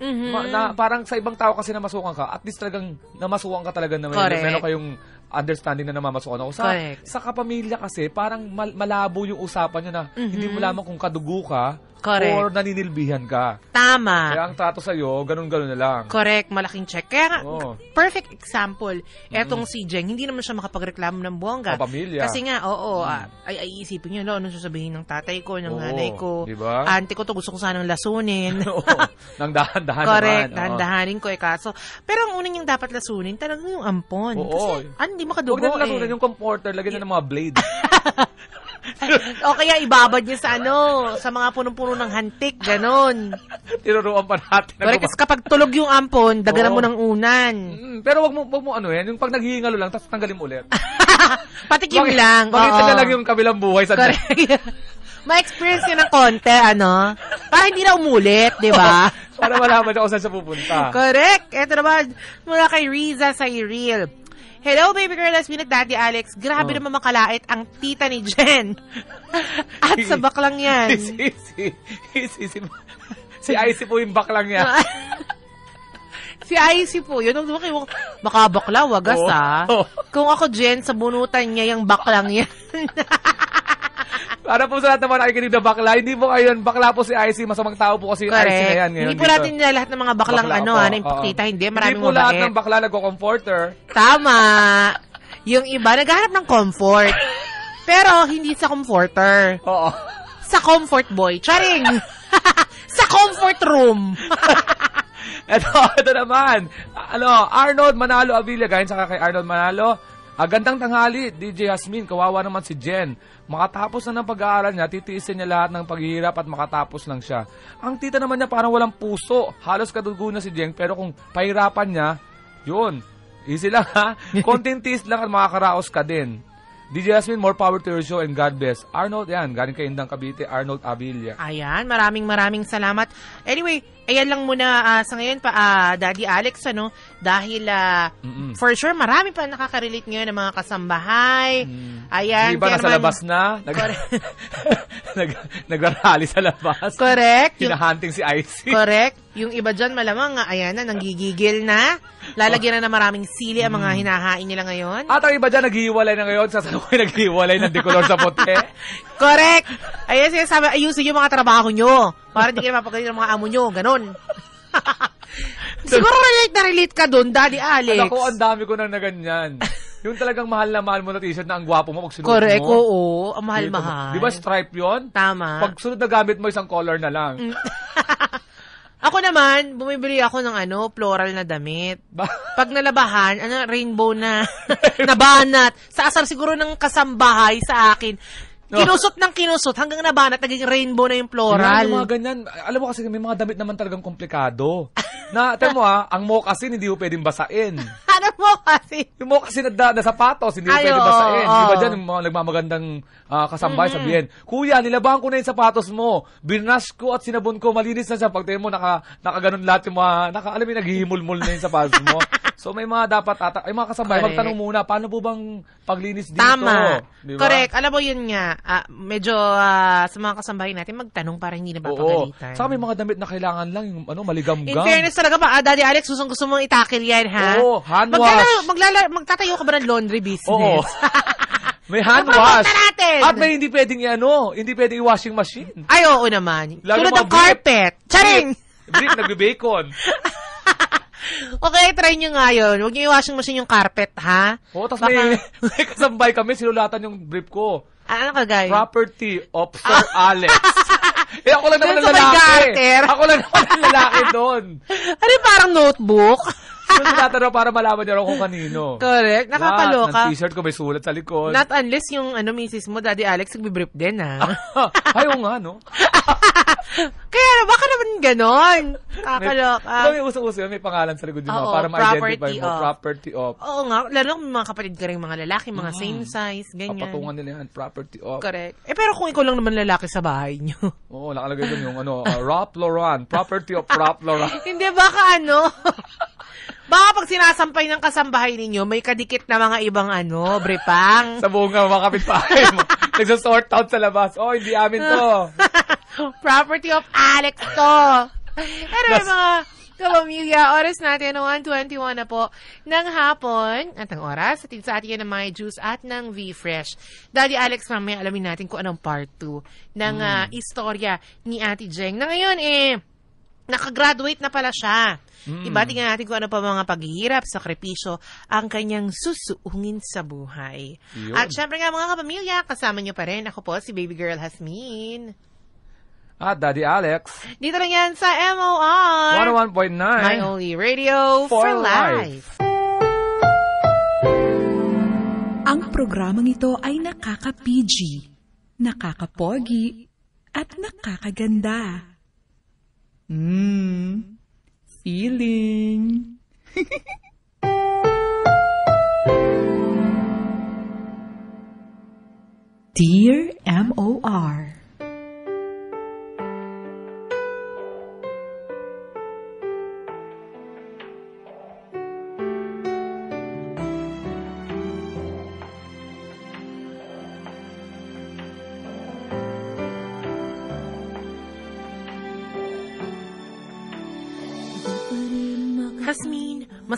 Mhm. ma- na, parang sa ibang tao kasi namasukan ka, at least talagang namasukan ka talaga na may, Correct. meron kayong understanding na namamasukan ako. Sa, Correct. sa kapamilya kasi, parang mal- malabo yung usapan nyo na hindi mo lamang kung kadugo ka Correct. or naninilbihan ka. Tama. Kaya ang trato sa'yo, ganun-ganun na lang. Correct, malaking check. Kaya nga, Oo. perfect example, etong si Jeng, hindi naman siya makapagreklamo ng buwangga. Sa pamilya. Kasi nga, oo, ah, ay, ay isipin niyo, no, ano sasabihin ng tatay ko, ng Oo, nanay ko, di ba? auntie ko to, gusto ko sanang lasunin. Oo, nang dahan-dahan Correct, naman. oo. dahan-dahanin ko eh kaso. Pero ang unang yung dapat lasunin, talagang yung ampon. Oo. Kasi, ah, hindi makadugo Huwag na eh. yung comforter, lagyan na ng mga blade. o kaya ibabad niya sa ano, sa mga punong-puno ng hantik, ganon. Tinuruan pa natin. na Correct, kasi kapag tulog yung ampon, daganan Oo. mo ng unan. Mm, pero wag mo, wag mo ano yan, yung pag naghihingalo lang, tapos tanggalin mo ulit. Patikim Bakit- lang. Bakit oo. na lang yung kabilang buhay sa Correct. Ma-experience yun ng konti, ano? Para hindi na umulit, di ba? Para malaman kung saan siya pupunta. Correct. Ito naman, mula kay Riza sa Iril. Hello, baby girl, last minute, Daddy Alex. Grabe Oh. naman makalait ang tita ni Jen. At sa baklang yan. si, si, si, si, si, si Icy po yung baklang niya. si Icy po, yun ang lumaki mo. Baka bakla, wagas Oo. ah. Kung ako, Jen, sa bunutan niya yung baklang yan. Para po sa lahat naman nakikinig na bakla, hindi po kayo bakla po si Icy, masamang tao po kasi yung Icy na Correct. yan. ngayon Hindi po dito. natin na lahat ng mga baklang Bakla ano, po, ha, na oo. impakita. Hindi, maraming Hindi po lahat mabait. ng bakla nagko-comforter. Tama. Yung iba, naghahanap ng comfort. Pero, hindi sa comforter. Oo. Sa comfort boy. Charing! sa comfort room. Ito, ito naman. Ano, Arnold Manalo Avila, gayon sa kay Arnold Manalo. Ah, gandang tanghali, DJ Yasmin, kawawa naman si Jen. Makatapos na ng pag-aaral niya, titiisin niya lahat ng paghihirap at makatapos lang siya. Ang tita naman niya parang walang puso. Halos kadugo na si Jen, pero kung pahirapan niya, yun. Easy lang ha. Konting tiis lang at makakaraos ka din. DJ Yasmin, more power to your show and God bless. Arnold, yan, galing kay Indang Cavite, Arnold Avila. Ayan, maraming maraming salamat. Anyway, ayan lang muna ah, sa ngayon pa, ah, Daddy Alex, ano, dahil ah, Mm-mm. for sure, marami pa nakaka-relate ngayon ng mga kasambahay. Ayan, Yung iba kaya nasa naman- labas na, nag, nag, nagrarally sa labas. Correct. Yung, Hinahunting si Icy. correct. Yung iba dyan, malamang, nga, ayan na, nanggigigil na. Lalagyan na ng maraming sili ang Mm. mga hinahain nila ngayon. At ang iba dyan, naghihiwalay na ngayon. Sa salukoy, naghihiwalay ng decolor sa puti. Correct! Ayan sinasabi, ayusin yung mga trabaho nyo. Para hindi kayo mapagalit ng mga amo nyo. Ganon. Siguro relate na relate ka doon, Daddy Alex. Alam ko, ang dami ko nang na ganyan. Yung talagang mahal na mahal mo na t-shirt na ang gwapo mo pag sinuot Correct, mo. oo. Ang mahal-mahal. Di ba stripe yon? Tama. Pag sunod na gamit mo, isang color na lang. Ako naman, bumibili ako ng ano, floral na damit. Pag nalabahan, ano, rainbow na, nabanat. Sa asar siguro ng kasambahay sa akin. Kinusot ng kinusot hanggang nabanat, naging rainbow na yung floral. yung mga ganyan. Alam mo kasi may mga damit naman talagang komplikado. na, alam mo ah, ang moccasin hindi mo pwedeng basain. ano mo kasi? Yung moccasin na, na sapatos, hindi mo Ay, pwedeng oo, basain. Di ba oo. dyan, yung mga nagmamagandang ah, kasambahay sabihin, Kuya, nilabahan ko na yung sapatos mo. Binash ko at sinabon ko, malinis na siya. Pag tingin mo, naka, nakaganon lahat yung mga, naka, alam mo, naghihimul-mul na yung sapatos mo. so may mga dapat ata, ay mga kasambahay, Correct. magtanong muna, paano po bang paglinis dito? Tama. Di ba? Correct. Alam mo yun nga, ah, medyo ah, sa mga kasambahay natin, magtanong para hindi na Oo. papagalitan. Saka may mga damit na kailangan lang, yung ano, maligam-gam. In fairness talaga ba, ah, Daddy Alex, gusto, gusto mong itakil yan, ha? Oo, hand wash. maglala, magtatayo ka ba ng laundry business? Oo. May hand wash. natin. At may hindi pwedeng i-ano, hindi pwedeng i-washing machine. Ay, oo naman. Lalo Tulad ng carpet. Charing! Brief, nagbe-bacon. okay, try nyo nga yun. Huwag nyo i-washing machine yung carpet, ha? Oo, tapos Baka- may, may kasambay kami, sinulatan yung brief ko. Ah, ano ka, guys? Property of Sir Alex. eh, ako lang naman ang lalaki. Ako lang naman ang lalaki doon. Ano parang notebook? So, tinatanong para malaman niya kung kanino. Correct. Lahat Nakakaloka. ng t-shirt ko may sulat sa likod. Not unless yung ano, misis mo, Daddy Alex, nagbe-brief din, ha? Ay, oo nga, no? Kaya, baka naman ganon. Kakaloka. Ba may uso-uso yun? May pangalan sa likod yung mga Oo, para ma-identify mo. of. Property of. Oo nga, lalo kung may mga kapatid ka rin mga lalaki, mga same size, ganyan. Kapatungan nila yan. Property of. Correct. Eh, pero kung ikaw lang naman lalaki sa bahay nyo. Oo, nakalagay doon yung ano, uh, Ralph Lauren. Property of Ralph Lauren. Hindi, baka ano? Baka pag sinasampay ng kasambahay ninyo, may kadikit na mga ibang ano, brepang. sa buong uh, mga kapitbahay mo. Nagsasort out sa labas. Oh, hindi amin to. Property of Alex to. Pero may mga, Kapamilya, oras natin 1.21 na po ng hapon at ang oras at sa atin ng My Juice at ng V-Fresh. Daddy Alex, mamaya alamin natin kung anong part 2 ng ah, istorya ni Ate Jeng na ngayon eh, nakagraduate na pala siya. Diba, tingnan natin kung ano pa mga paghihirap, sakripisyo ang kanyang susuungin sa buhay. Yun. At syempre nga mga kapamilya, kasama niyo pa rin. Ako po, si Baby Girl Hasmin. At Daddy Alex, Dito lang yan sa MOR. 101.9. My only radio for, For life. Ang programang ito ay nakaka-PG, nakaka-pogi, at nakakaganda. Mmm, feeling. Dear M.O.R.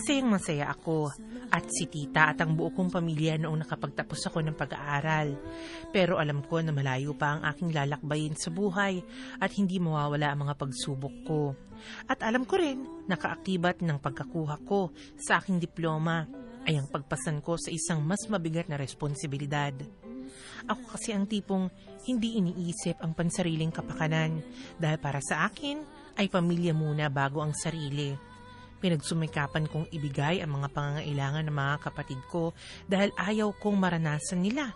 masayang masaya ako. At si tita at ang buo kong pamilya noong nakapagtapos ako ng pag-aaral. Pero alam ko na malayo pa ang aking lalakbayin sa buhay at hindi mawawala ang mga pagsubok ko. At alam ko rin, nakaakibat ng pagkakuha ko sa aking diploma ay ang pagpasan ko sa isang mas mabigat na responsibilidad. Ako kasi ang tipong hindi iniisip ang pansariling kapakanan dahil para sa akin ay pamilya muna bago ang sarili. Pinagsumikapan kong ibigay ang mga pangangailangan ng mga kapatid ko dahil ayaw kong maranasan nila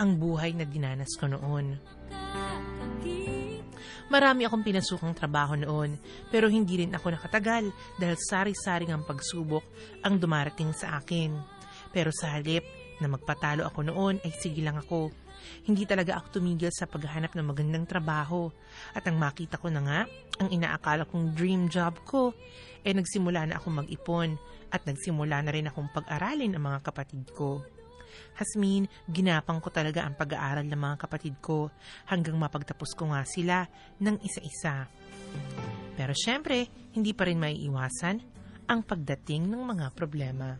ang buhay na dinanas ko noon. Marami akong pinasukang trabaho noon pero hindi rin ako nakatagal dahil sari-saring ang pagsubok ang dumarating sa akin. Pero sa halip na magpatalo ako noon ay sige lang ako. Hindi talaga ako tumigil sa paghahanap ng magandang trabaho. At ang makita ko na nga, ang inaakala kong dream job ko, eh nagsimula na akong mag-ipon at nagsimula na rin akong pag-aralin ang mga kapatid ko. Hasmin, ginapang ko talaga ang pag-aaral ng mga kapatid ko hanggang mapagtapos ko nga sila ng isa-isa. Pero syempre, hindi pa rin maiiwasan ang pagdating ng mga problema.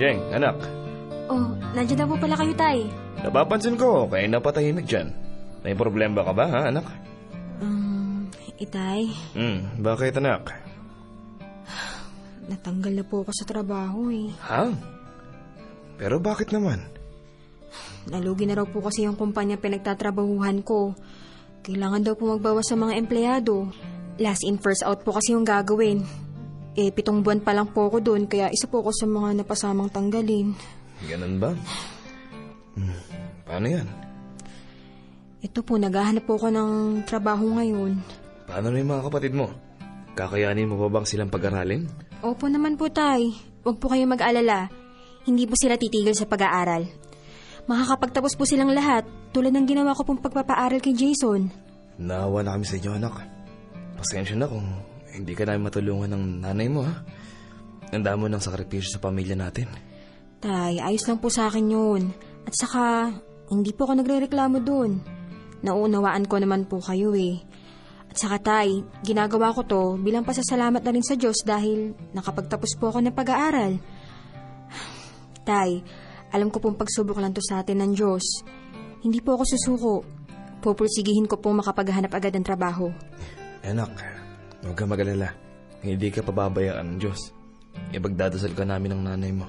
Jeng, anak. Oh, nandiyan na po pala kayo, Tay. Napapansin ko, kaya napatahimik dyan. May problema ka ba, ha, anak? Um, Itay, Hmm, bakit, anak? natanggal na po ako sa trabaho eh. Ha? Pero bakit naman? Nalugi na raw po kasi yung kumpanya pinagtatrabahuhan ko. Kailangan daw po magbawas sa mga empleyado. Last in, first out po kasi yung gagawin. Eh, pitong buwan pa lang po ako doon, kaya isa po ako sa mga napasamang tanggalin. Ganun ba? Hmm, paano yan? Ito po, naghahanap po ako ng trabaho ngayon. Paano na yung mga kapatid mo? Kakayanin mo ba bang silang pag-aralin? Opo naman po, Tay. Huwag po kayong mag-alala. Hindi po sila titigil sa pag-aaral. Makakapagtapos po silang lahat, tulad ng ginawa ko pong pagpapaaral kay Jason. Naawa na kami sa inyo, anak. Pasensya na kung hindi ka namin matulungan ng nanay mo, ha? Ang damo ng sakripisyo sa pamilya natin. Tay, ayos lang po sa akin yun. At saka, hindi po ako nagre-reklamo doon. Nauunawaan ko naman po kayo eh. At saka tay, ginagawa ko to bilang pasasalamat na rin sa Diyos dahil nakapagtapos po ako ng pag-aaral. Tay, alam ko pong pagsubok lang to sa atin ng Diyos. Hindi po ako susuko. Pupursigihin ko pong makapaghanap agad ng trabaho. Anak, huwag ka mag-alala. Hindi ka pababayaan ng Diyos. Ipagdadasal ka namin ng nanay mo.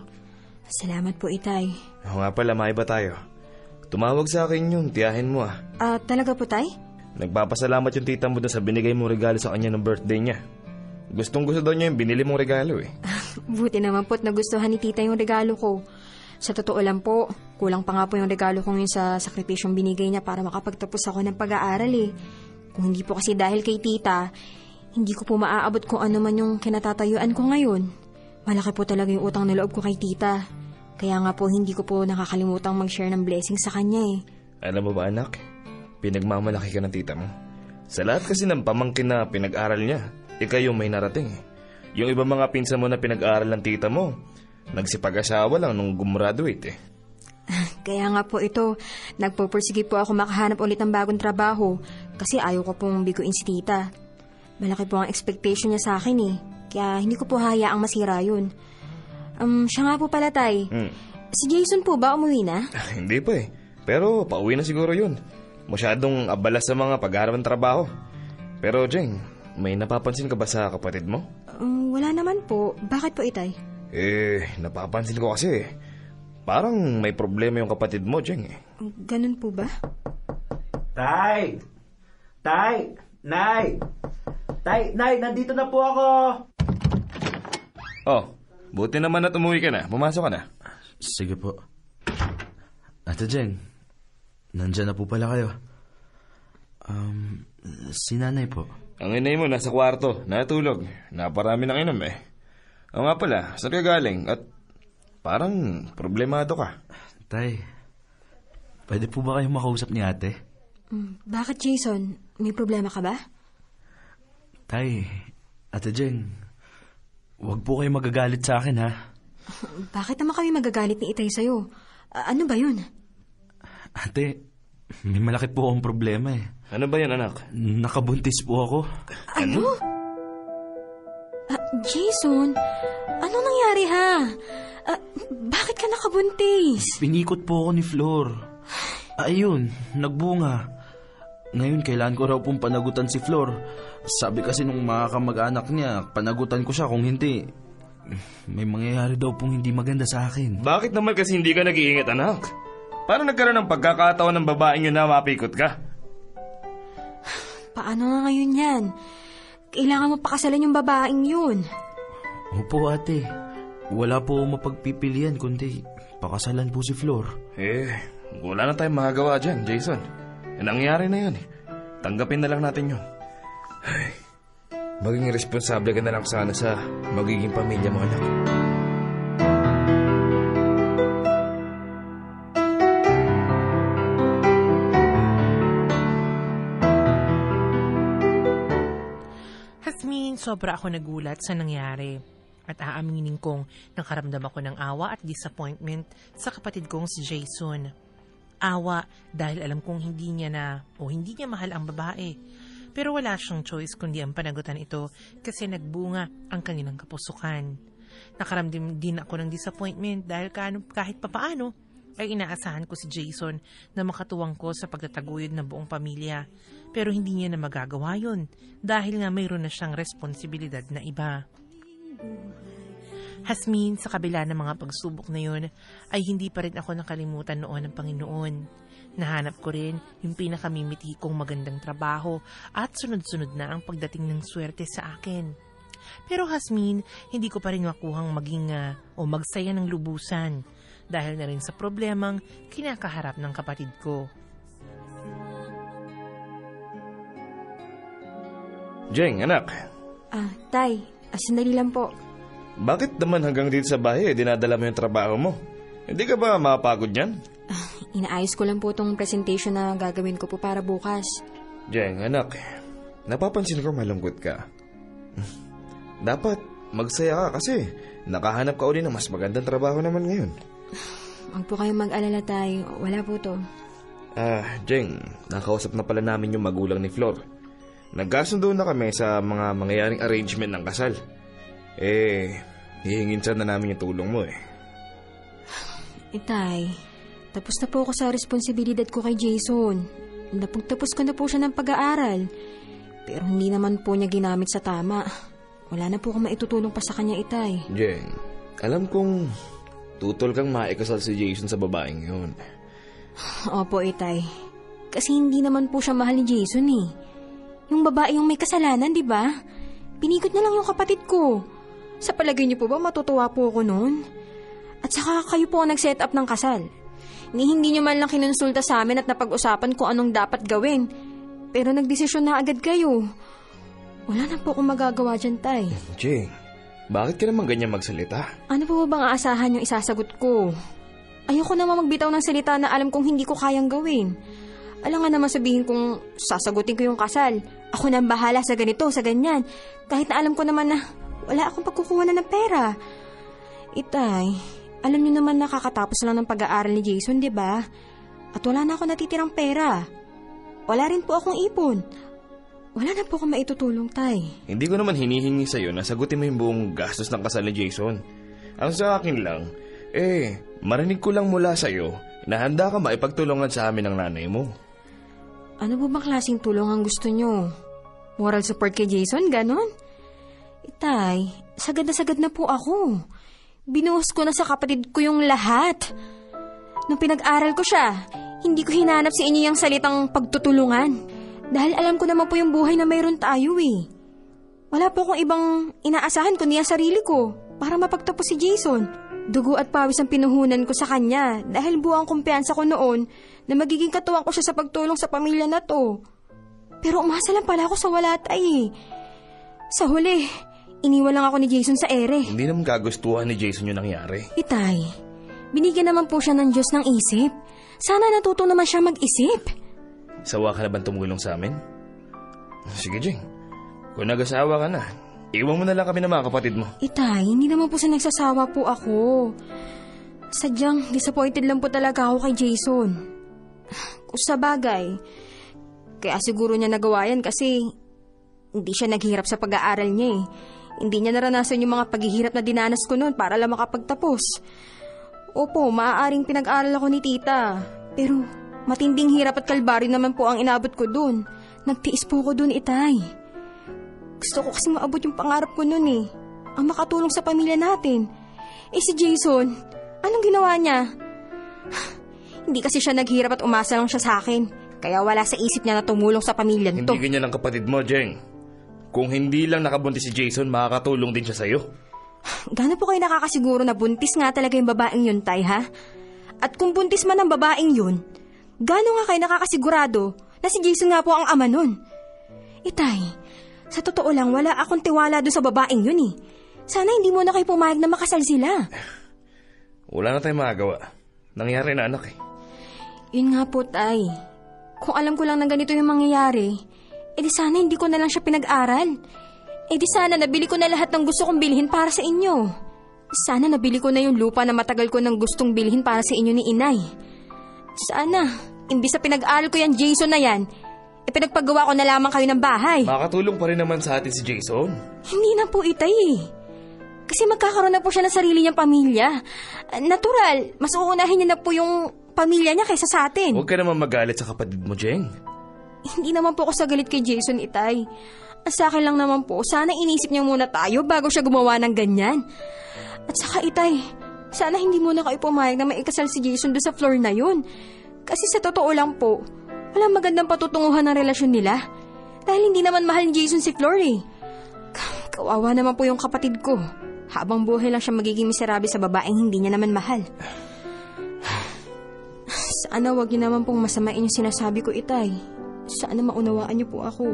Salamat po, Itay. Ako nga pala, may ba tayo? Tumawag sa akin yung tiyahin mo ah. Ah, talaga po, Tay? Nagpapasalamat yung tita mo sa binigay mong regalo sa kanya ng birthday niya. Gustong gusto daw niya yung binili mong regalo eh. Buti naman po't nagustuhan ni tita yung regalo ko. Sa totoo lang po, kulang pa nga po yung regalo kong yun sa sakripisyong binigay niya para makapagtapos ako ng pag-aaral eh. Kung hindi po kasi dahil kay tita, hindi ko po maaabot kung ano man yung kinatatayuan ko ngayon. Malaki po talaga yung utang na loob ko kay tita. Kaya nga po hindi ko po nakakalimutang mag-share ng blessing sa kanya eh. Alam mo ba anak, pinagmamalaki ka ng tita mo. Sa lahat kasi ng pamangkin na pinag-aral niya, ikaw yung may narating eh. Yung iba mga pinsan mo na pinag-aral ng tita mo, nagsipag-asawa lang nung gumraduate eh. Kaya nga po ito, nagpupursige po ako makahanap ulit ng bagong trabaho kasi ayaw ko pong biguin si tita. Malaki po ang expectation niya sa akin eh. Kaya hindi ko po hayaang masira yun. Um, siya nga po pala, Tay. Hmm. Si Jason po ba umuwi na? Hindi pa eh. Pero pauwi na siguro yun. Masyadong abala sa mga pag-aaral ng trabaho. Pero Jeng, may napapansin ka ba sa kapatid mo? Um, wala naman po. Bakit po, Itay? Eh, napapansin ko kasi. Parang may problema yung kapatid mo, Jeng eh. Ganun po ba? Tay! Tay! Nay! Tay, Nay, nandito na po ako! Oh, buti naman at umuwi ka na. Pumasok ka na. Sige po. Ate Jeng, nandyan na po pala kayo. Um, si nanay po. Ang inay mo nasa kwarto, natulog. Naparami ng inom eh. O nga pala, saan ka galing? At parang problemado ka. Tay, pwede po ba kayong makausap ni ate? Um, bakit, Jason? May problema ka ba? Tay, ate Jeng, wag po kayo magagalit sa akin ha. Bakit naman kami magagalit ni Itay sa'yo? A- ano ba yun? Ate, may malaki po akong problema eh. Ano ba yan, anak? Nakabuntis po ako. Ano? Ah, Jason, ano nangyari ha? Ah, bakit ka nakabuntis? Pinikot po ako ni Flor. Ayun, nagbunga. Ngayon, kailangan ko raw pong panagutan si Flor. Sabi kasi nung mga kamag-anak niya, panagutan ko siya kung hindi. May mangyayari daw pong hindi maganda sa akin. Bakit naman kasi hindi ka nag-iingat, anak? Paano nagkaroon ng pagkakataon ng babaeng yun na mapikot ka? Paano nga ngayon yan? Kailangan mo pakasalan yung babaeng yun. Opo ate, wala po mapagpipilian kundi pakasalan po si Flor. Eh, wala na tayong magagawa dyan, Jason. Eh, nangyari na yun eh. Tanggapin na lang natin yun. Ay, maging responsable ka na lang sana sa magiging pamilya mo, anak. Hasmin, sobra ako nagulat sa nangyari. At aaminin kong nakaramdam ako ng awa at disappointment sa kapatid kong si Jason. Awa dahil alam kong hindi niya na o hindi niya mahal ang babae. Pero wala siyang choice kundi ang panagutan ito kasi nagbunga ang kanilang kapusukan. Nakaramdam din ako ng disappointment dahil ka- kahit papaano ay inaasahan ko si Jason na makatuwang ko sa pagtataguyod ng buong pamilya. Pero hindi niya na magagawa yun dahil nga mayroon na siyang responsibilidad na iba. Hasmin, sa kabila ng mga pagsubok na yun, ay hindi pa rin ako nakalimutan noon ng Panginoon. Nahanap ko rin yung pinakamimiti kong magandang trabaho at sunod-sunod na ang pagdating ng swerte sa akin. Pero Hasmin, hindi ko pa rin makuhang maging ah, o magsaya ng lubusan dahil na rin sa problemang kinakaharap ng kapatid ko. Jeng, anak, Ah, Tay, ah, sandali lang po. bakit naman hanggang dito sa bahay eh, dinadala mo yung trabaho mo? Hindi ka ba mapagod yan? Inaayos ko lang po tong presentation na gagawin ko po para bukas. Jeng, anak, napapansin ko malungkot ka. Dapat magsaya ka kasi nakahanap ka uli ng mas magandang trabaho naman ngayon. Huwag po kayong mag-alala, Tay. Wala po to. Ah, Jeng, nakausap na pala namin yung magulang ni Flor. Nagkasundo na kami sa mga mangyayaring arrangement ng kasal. Eh, hihingin sana namin yung tulong mo eh. Itay, tapos na po ako sa responsibilidad ko kay Jason. Napagtapos ko na po siya ng pag-aaral. Pero hindi naman po niya ginamit sa tama. Wala na po akong maitutulong pa sa kanya, Itay. Jeng, alam kong tutol kang maikasal si Jason sa babaeng yun. Opo, Itay. Kasi hindi naman po siya mahal ni Jason eh. Yung babae yung may kasalanan, di ba? Pinikot na lang yung kapatid ko. Sa palagay niyo po ba matutuwa po ako noon? At saka kayo po ang nag-set up ng kasal. Ni hindi niyo man lang kinonsulta sa amin at napag-usapan kung anong dapat gawin. Pero nagdesisyon na agad kayo. Wala na po akong magagawa dyan, Tay. Jeng, bakit ka naman ganyan magsalita? Ano po ba bang aasahan yung isasagot ko? Ayoko naman magbitaw ng salita na alam kong hindi ko kayang gawin. Alam nga naman sabihin kong sasagutin ko yung kasal. Ako na bahala sa ganito, sa ganyan. Kahit na alam ko naman na wala akong pagkukuha na ng pera. Itay, alam niyo naman nakakatapos lang ng pag-aaral ni Jason, di ba? At wala na ako natitirang pera. Wala rin po akong ipon. Wala na po akong maitutulong, Tay. Hindi ko naman hinihingi sa'yo na sagutin mo yung buong gastos ng kasal ni Jason. Ang sa akin lang, eh, marinig ko lang mula sa'yo na handa ka maipagtulungan sa amin ng nanay mo. Ano po bang klaseng tulong ang gusto nyo? Moral support kay Jason, ganon? Itay, sagad na sagad na po ako. Binuhos ko na sa kapatid ko yung lahat. Nung pinag-aral ko siya, hindi ko hinanap sa inyo yung salitang pagtutulungan. Dahil alam ko naman po yung buhay na mayroon tayo eh. Wala po akong ibang inaasahan kundi ang sarili ko para mapagtapos si Jason. Dugo at pawis ang pinuhunan ko sa kanya dahil buwang kumpiyansa ko noon na magiging katuwang ko siya sa pagtulong sa pamilya na to. Pero umasa lang pala ako sa wala tay. Sa huli, iniwan lang ako ni Jason sa ere. Hindi naman kagustuhan ni Jason yung nangyari. Itay, binigyan naman po siya ng Diyos ng isip. Sana natuto naman siya mag-isip. Sawa ka na bang tumulong sa amin? Sige, Jing. Kung nag-asawa ka na, iwan mo na lang kami ng mga kapatid mo. Itay, hindi naman po sa nagsasawa po ako. Sadyang disappointed lang po talaga ako kay Jason. Kung sa bagay, kaya siguro niya nagawa yan kasi hindi siya naghihirap sa pag-aaral niya eh. Hindi niya naranasan yung mga paghihirap na dinanas ko noon para lang makapagtapos. Opo, maaaring pinag-aral ako ni tita. Pero matinding hirap at kalbaryo naman po ang inabot ko doon. Nagtiis po ko doon, itay. Gusto ko kasi maabot yung pangarap ko noon eh. Ang makatulong sa pamilya natin. Eh si Jason, anong ginawa niya? Hindi kasi siya naghirap at umasa lang siya sa akin. Kaya wala sa isip niya na tumulong sa pamilya Hindi nito. ganyan ang kapatid mo, Jeng. Kung hindi lang nakabuntis si Jason, makakatulong din siya sa'yo. Gaano po kayo nakakasiguro na buntis nga talaga yung babaeng yun, Tay, ha? At kung buntis man ang babaeng yun, gaano nga kayo nakakasigurado na si Jason nga po ang ama nun? Itay, sa totoo lang, wala akong tiwala doon sa babaeng yun eh. Sana hindi mo na kayo pumayag na makasal sila. Wala na tayong magagawa. Nangyari na anak eh. Yun nga po, Tay. Kung alam ko lang na ganito yung mangyayari, edi sana hindi ko na lang siya pinag-aral. Edi sana nabili ko na lahat ng gusto kong bilhin para sa inyo. Sana nabili ko na yung lupa na matagal ko nang gustong bilhin para sa inyo ni Inay. Sana, imbis na pinag-aral ko yan Jason na yan, e pinagpagawa ko na lamang kayo ng bahay. Makakatulong pa rin naman sa atin si Jason. Hindi na po itay eh. Kasi magkakaroon na po siya ng sarili niyang pamilya. Natural, mas uunahin niya na po yung pamilya niya kaysa sa atin. Huwag ka naman magalit sa kapatid mo, Jeng. Hindi naman po ako sa galit kay Jason Itay. Sa akin lang naman po, sana inisip niya muna tayo bago siya gumawa ng ganyan. At saka Itay, sana hindi muna kayo pumayag na maikasal si Jason doon sa floor na yun. Kasi sa totoo lang po, walang magandang patutunguhan ng relasyon nila. Dahil hindi naman mahal ni Jason si Flor eh. Kawawa naman po yung kapatid ko. Habang buhay lang siya magiging miserable sa babaeng hindi niya naman mahal. Sana wag niyo naman pong masamain yung sinasabi ko, Itay. Sana maunawaan niyo po ako.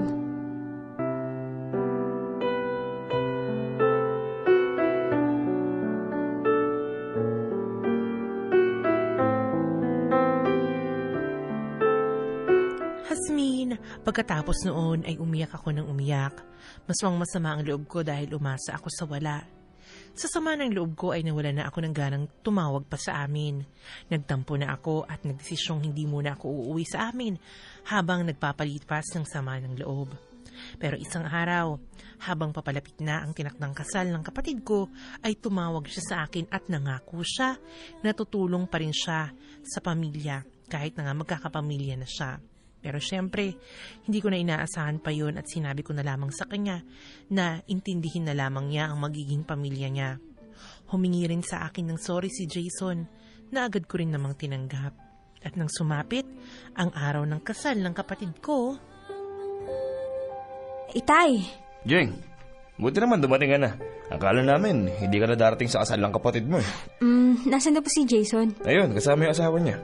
Pagkatapos noon ay umiyak ako ng umiyak. Maswang masama ang loob ko dahil umasa ako sa wala. Sa sama ng loob ko ay nawala na ako ng ganang tumawag pa sa amin. Nagtampo na ako at nagdesisyong hindi muna ako uuwi sa amin habang nagpapalipas ng sama ng loob. Pero isang araw, habang papalapit na ang tinakdang kasal ng kapatid ko, ay tumawag siya sa akin at nangako siya na tutulong pa rin siya sa pamilya kahit na nga magkakapamilya na siya. Pero syempre, hindi ko na inaasahan pa yon at sinabi ko na lamang sa kanya na intindihin na lamang niya ang magiging pamilya niya. Humingi rin sa akin ng sorry si Jason na agad ko rin namang tinanggap. At nang sumapit ang araw ng kasal ng kapatid ko, Itay! Jeng, buti naman dumating ka na. Akala namin, hindi ka na darating sa kasal ng kapatid mo eh. Mm, nasan na po si Jason? Ayun, kasama yung asawa niya.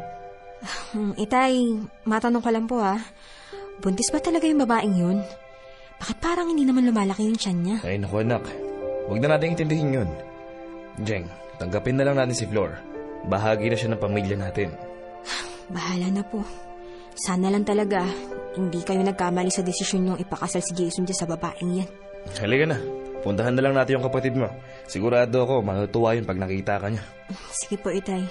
Hmm, itay, matanong ko lang po ha. Buntis ba talaga yung babaeng yun? Bakit parang hindi naman lumalaki yung tiyan niya? Ay naku anak, huwag na natin intindihin yun. Jeng, tanggapin na lang natin si Flor. Bahagi na siya ng pamilya natin. Bahala na po. Sana lang talaga, hindi kayo nagkamali sa desisyon yung ipakasal si Jason dyan sa babaeng yan. Halika na, puntahan na lang natin yung kapatid mo. Sigurado ako, matutuwa yun pag nakita ka niya. Sige po, itay.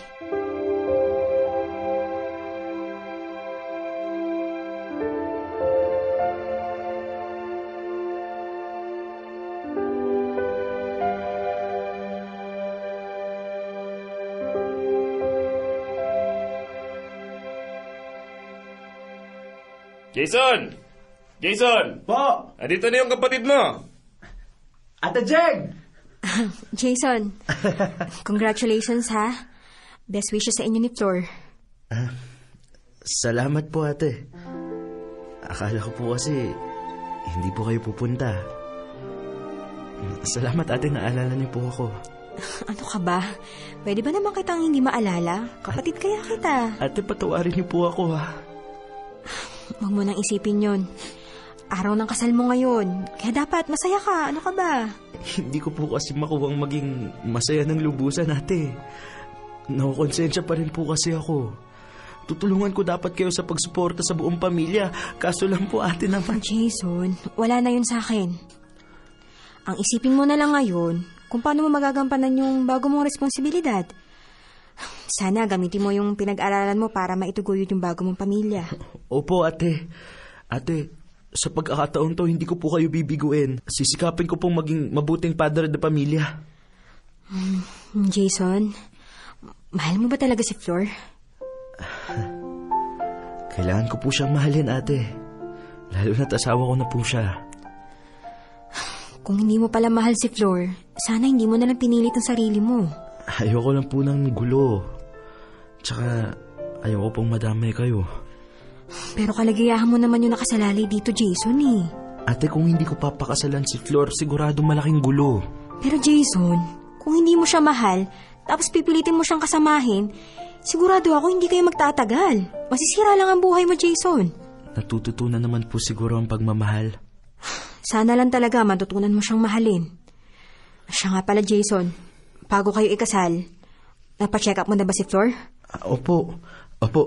Jason! Jason! Po! Andito na yung kapatid mo! Ate Jeng! Jason, congratulations ha. Best wishes sa inyo ni Flor. Salamat po ate. Akala ko po kasi hindi po kayo pupunta. Salamat ate naalala niyo po ako. Ano ka ba? Pwede ba naman kitang hindi maalala? Kapatid kaya kita. Ate patawarin niyo po ako ha. Huwag mo nang isipin yon. Araw ng kasal mo ngayon. Kaya dapat masaya ka. Ano ka ba? Hindi ko po kasi makuwang maging masaya ng lubusan ate. Nakukonsensya pa rin po kasi ako. Tutulungan ko dapat kayo sa pagsuporta sa buong pamilya. Kaso lang po ate naman. Jason, wala na yun sa akin. Ang isipin mo na lang ngayon kung paano mo magagampanan yung bago mong responsibilidad. Sana gamitin mo yung pinag-aralan mo para maituguyod yung bago mong pamilya. Opo ate. Ate, sa pagkakataon to hindi ko po kayo bibiguin. Sisikapin ko pong maging mabuting padre de pamilya. Jason, mahal mo ba talaga si Flor? Kailangan ko po siyang mahalin ate. Lalo na't asawa ko na po siya. Kung hindi mo pala mahal si Flor, sana hindi mo nalang pinilit ang sarili mo. Ayoko lang po ng gulo. Tsaka ayoko pong madamay kayo. Pero kalagayahan mo naman yung nakasalalay dito, Jason eh. Ate, kung hindi ko papakasalan si Flor, sigurado malaking gulo. Pero Jason, kung hindi mo siya mahal, tapos pipilitin mo siyang kasamahin, sigurado ako hindi kayo magtatagal. Masisira lang ang buhay mo, Jason. Natututunan naman po siguro ang pagmamahal. Sana lang talaga matutunan mo siyang mahalin. Siya nga pala, Jason. Bago kayo ikasal, napacheck up mo na ba si Flor? Ah, opo, opo.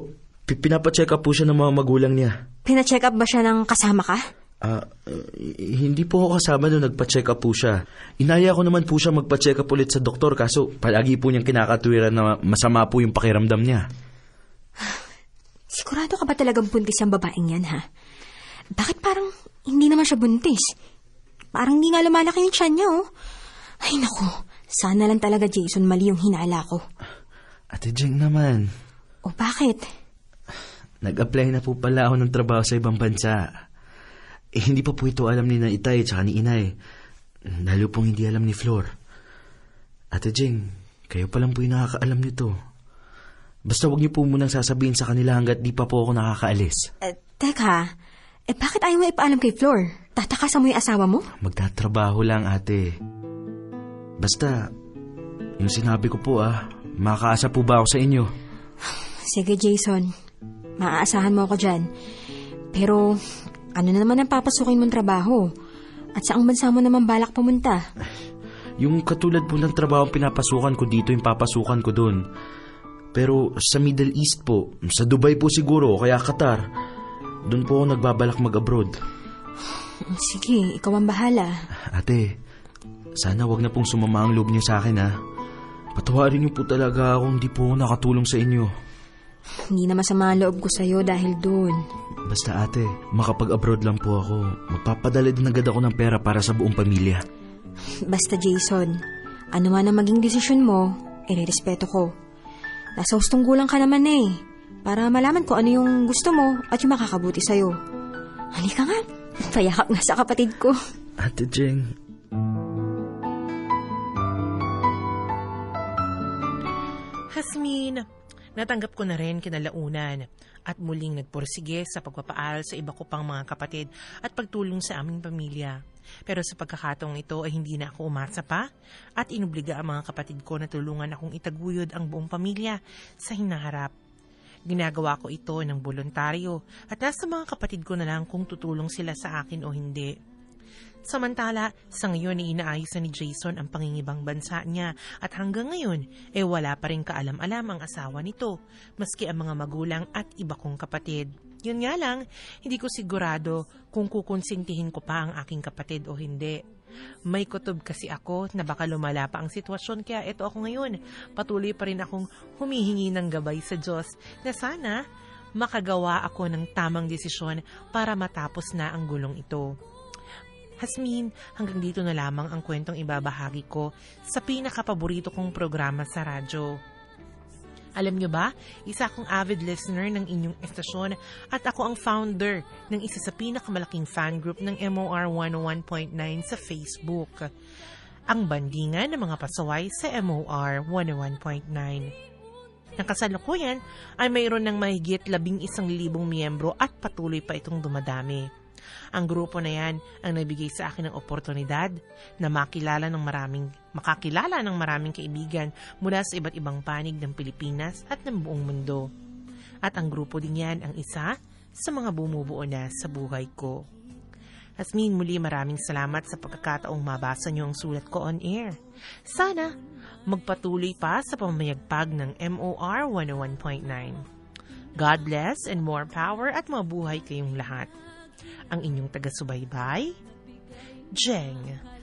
Pi- Pinapacheck up po siya ng mga magulang niya. Pina-check up ba siya ng kasama ka? Ah, eh, hindi po ako kasama nung nagpa-check up po siya. Inaya ko naman po siya magpa-check up ulit sa doktor kaso palagi po niyang kinakatwiran na masama po yung pakiramdam niya. Sigurado ka ba talagang buntis ang babaeng yan, ha? Bakit parang hindi naman siya buntis? Parang hindi nga lumalaki yung tiyan niya, oh. Ay, naku. Sana lang talaga, Jason, mali yung hinala ko. Ate Jeng naman, O bakit? nag-apply na po pala ako ng trabaho sa ibang bansa. Eh, hindi pa po ito alam ni na Itay at ni Inay. Lalo pong hindi alam ni Flor. Ate Jeng, kayo pa lang po yung nakakaalam nito. Basta huwag niyo po munang sasabihin sa kanila hanggat di pa po ako nakakaalis. Eh, teka, eh bakit ayaw mo ipaalam kay Flor? Tatakasan mo yung asawa mo? Magtatrabaho lang, ate. Basta, yung sinabi ko po ah, makakaasa po ba ako sa inyo? Sige, Jason. Maaasahan mo ako dyan. Pero, ano na naman ang papasukin mong trabaho? At saang bansa mo naman balak pumunta? Yung katulad po ng trabaho pinapasukan ko dito, yung papasukan ko doon. Pero sa Middle East po, sa Dubai po siguro, kaya Qatar, doon po ako nagbabalak mag-abroad. Sige, ikaw ang bahala. Ate, sana wag na pong sumama ang loob niyo sa akin ha. Patawarin niyo po talaga ako hindi po nakatulong sa inyo. Hindi na masama ang loob ko sa'yo dahil doon. Basta ate, makapag-abroad lang po ako. Magpapadala din agad ako ng pera para sa buong pamilya. Basta Jason, ano man ang maging desisyon mo, irerespeto ko. Nasa hustong gulang ka naman eh, para malaman ko ano yung gusto mo at yung makakabuti sa'yo. Halika nga, payakap nga sa kapatid ko. Ate Jeng, Hasmin, natanggap ko na rin kinalaunan at muling nagpursige sa pagpapaaral sa iba ko pang mga kapatid at pagtulong sa aming pamilya. Pero sa pagkakataong ito ay hindi na ako umasa pa at inubliga ang mga kapatid ko na tulungan akong itaguyod ang buong pamilya sa hinaharap. Ginagawa ko ito ng voluntaryo at nasa mga kapatid ko na lang kung tutulong sila sa akin o hindi. Samantala, sa ngayon ay inaayos na ni Jason ang pangingibang bansa niya at hanggang ngayon ay wala pa rin kaalam-alam ang asawa nito, maski ang mga magulang at iba kong kapatid. Yun nga lang, hindi ko sigurado kung kukonsintihin ko pa ang aking kapatid o hindi. May kutob kasi ako na baka lumala pa ang sitwasyon kaya ito ako ngayon. Patuloy pa rin akong humihingi ng gabay sa Diyos na sana makagawa ako ng tamang desisyon para matapos na ang gulong ito. Hasmin, hanggang dito na lamang ang kwentong ibabahagi ko sa pinakapaborito kong programa sa radyo. Alam nyo ba, isa akong avid listener ng inyong estasyon at ako ang founder ng isa sa pinakamalaking fan group ng MOR 101.9 sa Facebook. Ang bandingan ng mga pasaway sa MOR 101.9. Ang kasalukuyan ay mayroon ng mahigit labing isang libong miyembro at patuloy pa itong dumadami. Ang grupo na yan ang nagbigay sa akin ng oportunidad na makilala ng maraming, makakilala ng maraming kaibigan mula sa iba't ibang panig ng Pilipinas at ng buong mundo. At ang grupo din yan ang isa sa mga bumubuo na sa buhay ko. Asmin, muli maraming salamat sa pagkakataong mabasa niyo ang sulat ko on air. Sana magpatuloy pa sa pamayagpag ng MOR 101.9. God bless and more power at mabuhay kayong lahat. Ang inyong taga-subaybay, Jeng.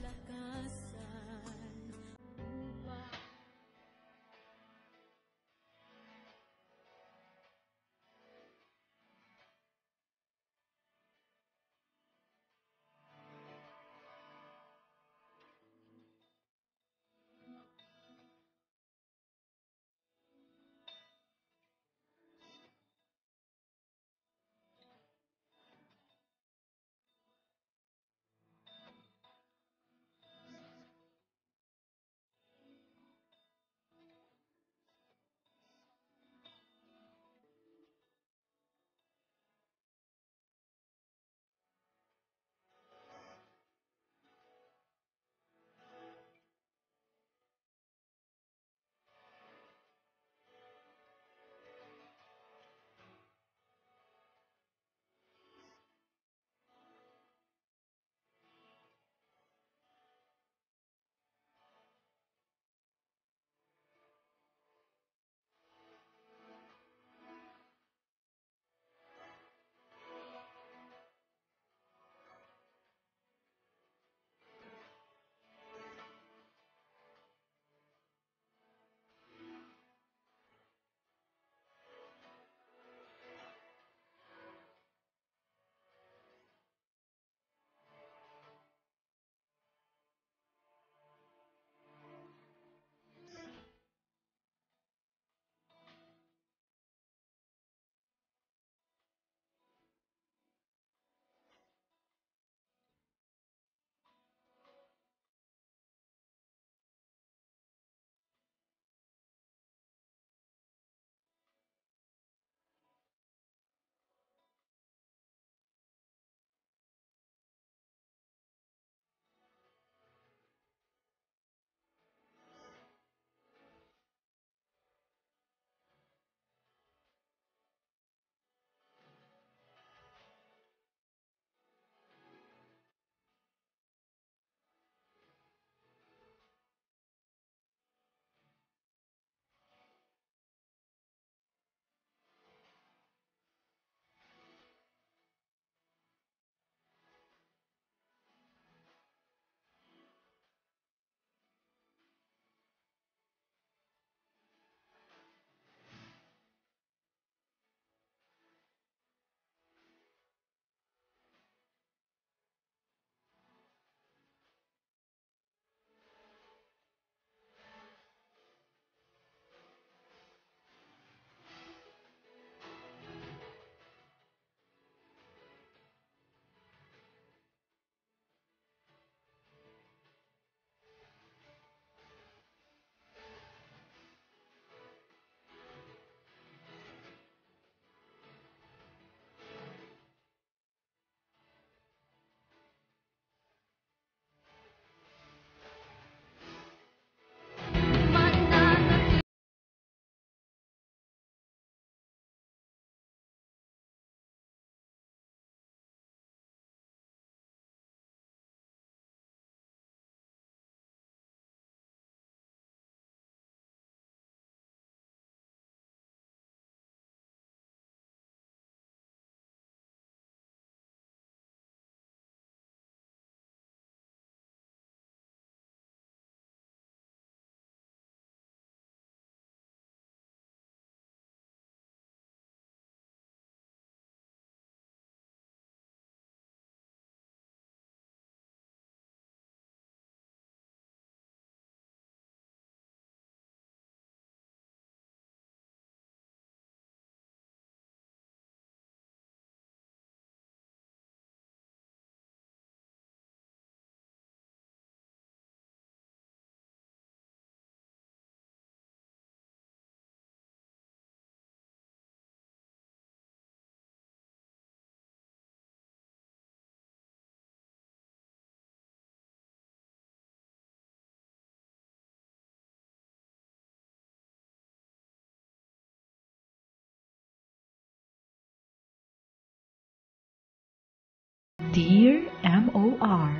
Dear M.O.R.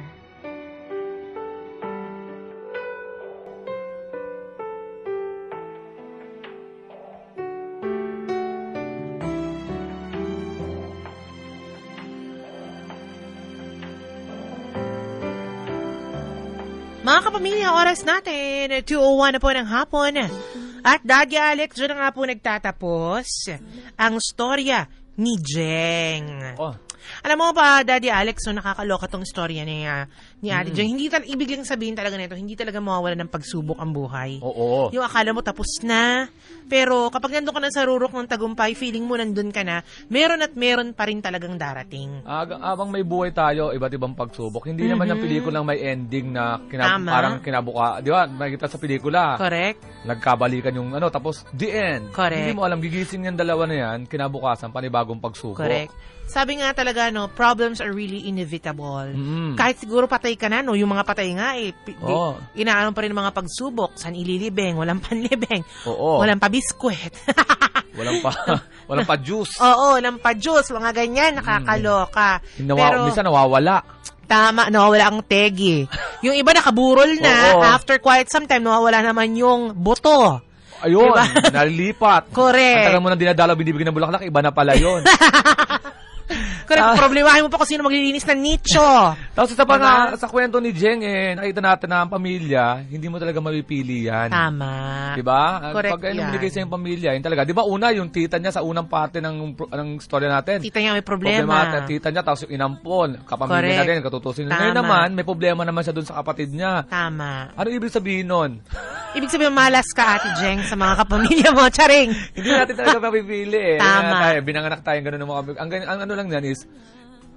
Mga kapamilya, oras natin, 2.01 na po ng hapon. At Daddy Alex, dyan na nga po nagtatapos ang storya ni Jeng. Oh, Alam mo ba, Daddy Alex, so nakakaloka tong storya ni, ah, ni Ate Mm. Jeng. Hindi tal ibig lang sabihin talaga nito, hindi talaga mawawala ng pagsubok ang buhay. oo. Yung akala mo tapos na. Pero kapag nandun ka na sa rurok ng tagumpay, feeling mo nandun ka na, meron at meron pa rin talagang darating. Aga, abang may buhay tayo, iba't ibang pagsubok. Hindi naman yung pelikulang may ending na kinab- Mm-hmm. Tama. parang kinabuka. Di ba? Makikita sa pelikula. Correct? Nagkabalikan yung ano, tapos the end. Correct. Hindi mo alam, gigising yung dalawa na yan, kinabukasan, panibagong pagsubok. Correct. Sabi nga talaga, no, problems are really inevitable. Mm. Kahit siguro patay ka na, no, yung mga patay nga, eh, di- Oo. inaano pa rin mga pagsubok, saan ililibeng, walang panlibeng, Oo. walang pabiskwet. Walang pa, walang pa juice. Oo, walang pa-juice, mga ganyan, nakakaloka. Nawa, Pero, minsan nawawala. tama, nawawala ang tegi. Yung iba nakaburol na, Oo. after quite some time, nawawala naman yung buto. Ayun, Diba? nalilipat. Correct. Ang tagal mo nang dinadalaw, binibigyan ng bulaklak, iba na pala yun. Correct, problemahin mo pa kung sino maglilinis ng nicho. Tapos isa pa Diba? nga, sa kwento ni Jeng, eh, nakita natin na ang pamilya, hindi mo talaga mapipili yan. Tama. Diba? Correct Pag yan. binigay sa yung pamilya, yun talaga. Di ba una, yung tita niya sa unang parte ng, ng story natin. Tita niya may problema. at tita niya, tapos yung inampon, kapamilya Correct. na rin, katutusin. Tama. Ngayon naman, may problema naman siya dun sa kapatid niya. Tama. Ano ibig sabihin nun? Ibig sabihin, malas ka, Ate Jeng, sa mga kapamilya mo. Charing! hindi natin talaga mapipili eh. Tama. Tayo, binanganak tayo ganun ng mga ang, gan- ang ano lang yan is,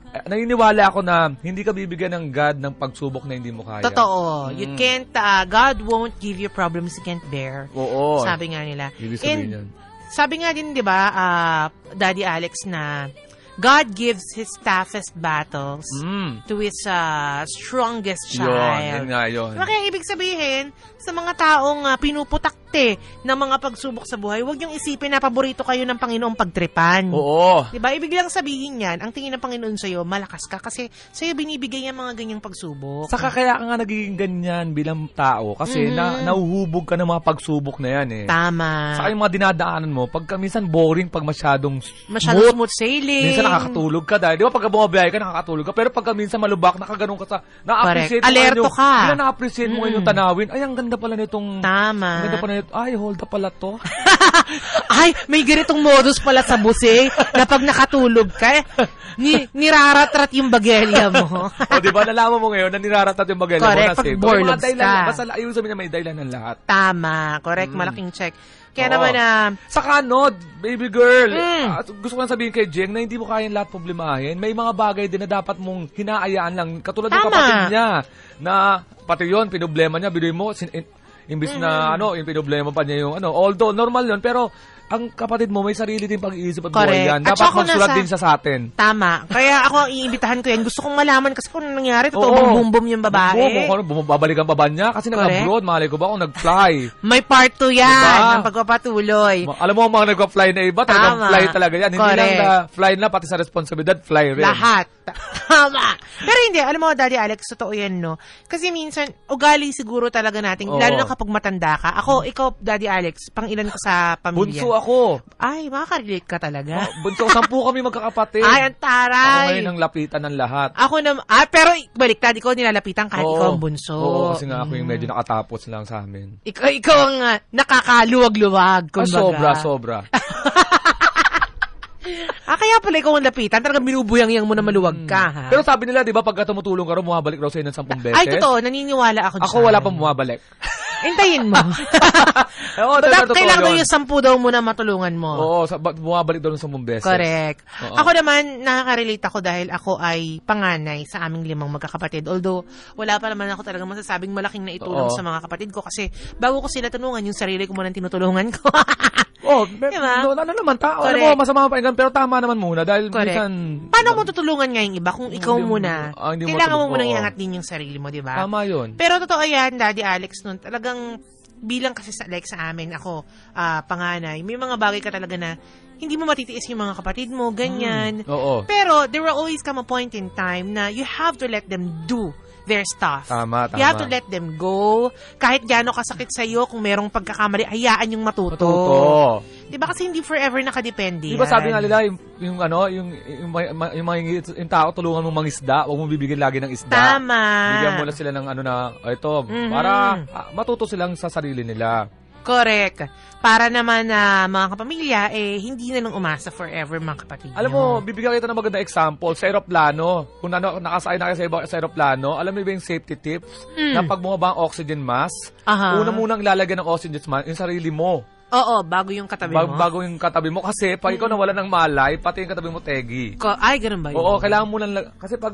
eh, naniniwala ako na hindi ka bibigyan ng God ng pagsubok na hindi mo kaya. Totoo. Mm. You can't, uh, God won't give you problems you can't bear. Oo. Sabi nga nila. Ibig sabihin And yun. sabi nga din, di ba, uh, Daddy Alex, na God gives His toughest battles Mm. to His uh, strongest Yun, child. yun nga yun. Diba kaya ibig sabihin, sa mga taong uh, pinuputakte ng mga pagsubok sa buhay, huwag yung isipin na paborito kayo ng Panginoong pagtripan. Oo. Diba? Ibig lang sabihin yan, ang tingin ng Panginoon sa'yo, malakas ka kasi sa'yo binibigay yung mga ganyang pagsubok. Saka kaya ka nga nagiging ganyan bilang tao kasi Mhm. na nauhubog ka ng mga pagsubok na yan eh. Tama. Saka yung mga dinadaanan mo, pagka minsan boring pag masyadong Masyadong smooth, smooth sailing. minsan nakakatulog ka dahil, di ba pagka bumabiyahe ka, nakakatulog ka, pero pagka minsan malubak, nakaganon ka sa, na-appreciate mo ngayon Alerto yung- ka. Na na-appreciate mo ngayon yung Mm. tanawin, ay, ang ganda pala nitong, Tama. ang ganda pala nito, ay, hold up pala to. Ay, may ganitong modus pala sa buse na pag nakatulog ka, ni, niraratrat yung bagelya mo. o, di ba, nalaman mo ngayon na niraratat yung bagay mo Correct, na pag borlogs ka. basta ayun sabihin niya may dahilan ng lahat. Tama. Correct. Malaking check. Kaya Oo. naman na, Saka ano, baby girl, Mm. ah, gusto ko lang sabihin kay Jeng na hindi mo kayang lahat problemahin. May mga bagay din na dapat mong hinaayaan lang. Katulad ng Tama. kapatid niya na pati yun, pinoblema niya, binuin mo, sin- in- imbis na ano, yung pinoblema pa niya yung ano. Although, normal yun, pero ang kapatid mo may sarili din pag-iisip at buhay Correct. yan. At Dapat saka kung magsulat nasa- din siya sa atin. tama. Kaya ako ang iimbitahan ko yan. Gusto kong malaman kasi kung ano nangyari, totoo Oo. bang boom-boom yung babae. Kung ano, bumabalikan pa ba niya? Kasi Correct. nag-abroad, malay ko ba kung nag-fly. May part 2 yan Diba? ng pagpapatuloy. Ma- Alam mo, ang mga nagpa-fly na iba, talagang Tama. fly talaga yan. Hindi lang na fly na, pati sa responsibilidad, fly rin. Lahat. Tama. Pero hindi, alam mo, Daddy Alex, totoo yan, no? Kasi minsan, ugali siguro talaga natin, Oo. lalo na kapag matanda ka. Ako, ikaw, Daddy Alex, pang ilan ka sa pamilya? Bunso ako. Ay, makaka-relate ka talaga. Oh, bunso, sampu kami magkakapatid. Ay, ang Ako taray. ngayon ang lapitan ng lahat. Ako na, ah, pero baliktad, ikaw nilalapitan kahit Oo. ikaw ang bunso. Oo, kasi nga ako yung Mm. medyo nakatapos lang sa amin. Ikaw, ikaw ang ah, nakakaluwag-luwag, Ah, kumbaga. sobra, sobra. Ah, kaya pala ikaw ang lapitan. Talagang binubuyang-yang mo na maluwag ka, ha? Pero sabi nila, di ba, pagka tumutulong ka raw, bumabalik raw sa'yo ng sampung beses. Ay, totoo. Naniniwala ako dyan. Ako wala pang bumabalik. Hintayin mo. Oo, Dapat totoo kailangan yun. yung sampu daw muna matulungan mo. Oo, sa, ba- bumabalik daw ng sampung beses. Correct. Oo. Ako naman, nakaka-relate ako dahil ako ay panganay sa aming limang magkakapatid. Although, wala pa naman ako talaga masasabing malaking naitulong Oo. sa mga kapatid ko kasi bago ko sila tulungan, yung sarili ko muna tinutulungan ko. Oh, me- Diba? no, ano naman, tao, alam Correct. mo, masama pa pero tama naman muna dahil Correct. minsan... Paano mo tutulungan nga yung iba kung ikaw Hindi mo- muna? ah, hindi mo Kailangan mo tutulungan. munang iangat din yung sarili mo, di ba? Tama yun. Pero totoo yan, Daddy Alex, nun talagang bilang kasi sa, like sa amin, ako, ah, panganay, may mga bagay ka talaga na hindi mo matitiis yung mga kapatid mo, ganyan. Oo. Pero there will always come a point in time na you have to let them do their stuff. Tama, tama. You have to let them go. Kahit gaano kasakit sa'yo, kung merong pagkakamali, hayaan yung matuto. Totoo. Di ba kasi hindi forever nakadepende Di ba sabi nga nila, yung, yung ano, yung, yung, yung, yung, yung, mga- yung tao tulungan mong mangisda, huwag mong bibigyan lagi ng isda. Tama. Bigyan mo na sila ng ano na, "Oh, ito, Mhm. para ah, matuto silang sa sarili nila. Correct. Para naman na mga kapamilya, eh, hindi na lang umasa forever mga kapatid. Alam mo, bibigyan kita ng maganda example sa aeroplano. Kung ano, nakasakay na kayo sa, iba, sa aeroplano, alam mo ba yung safety tips? Na pag bumaba ang oxygen mask, Hmm. Aha. una munang lalagyan ng oxygen mask yung sarili mo. Oo, bago yung katabi mo. bago yung katabi mo. Kasi pag ikaw nawala ng malay, pati yung katabi mo tegi. Ko- ay, ganun ba yun? Oo, kailangan mo lang, kasi pag,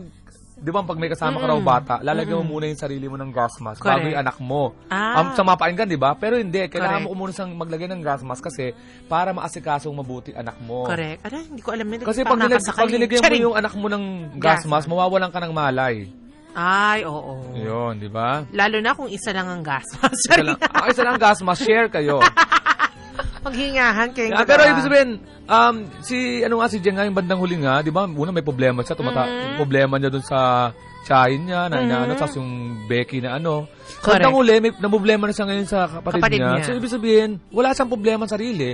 di ba pag may kasama ka raw bata, lalagyan mo muna yung sarili mo ng gas mask bago Correct. yung anak mo. Ah. Um, sa mga pakinggan, di ba? Pero hindi, kailangan Correct. mo muna sang maglagay ng gas mask kasi para maasikaso mabuti anak mo. Correct. Ano, hindi ko alam yun. Kasi pag, nilag, pag nilagyan mo yung anak mo ng gas Gas mask, mawawalan ka ng malay. Ay, oo. Yun, di ba? Lalo na kung isa lang ang gas. Isa lang, ah, isa lang gas mask, share kayo. Maghingahan kayong Yeah, pero ibig sabihin, um, si, ano nga, si Jen nga, yung bandang huli nga, di ba, una may problema siya, tumata, Mm-hmm. problema niya dun sa tsahin niya, na, na ano, tapos yung Becky na ano. Correct. Bandang huli, may problema na siya ngayon sa kapatid, Kapatid niya. niya. So, ibig sabihin, wala siyang problema sa sarili.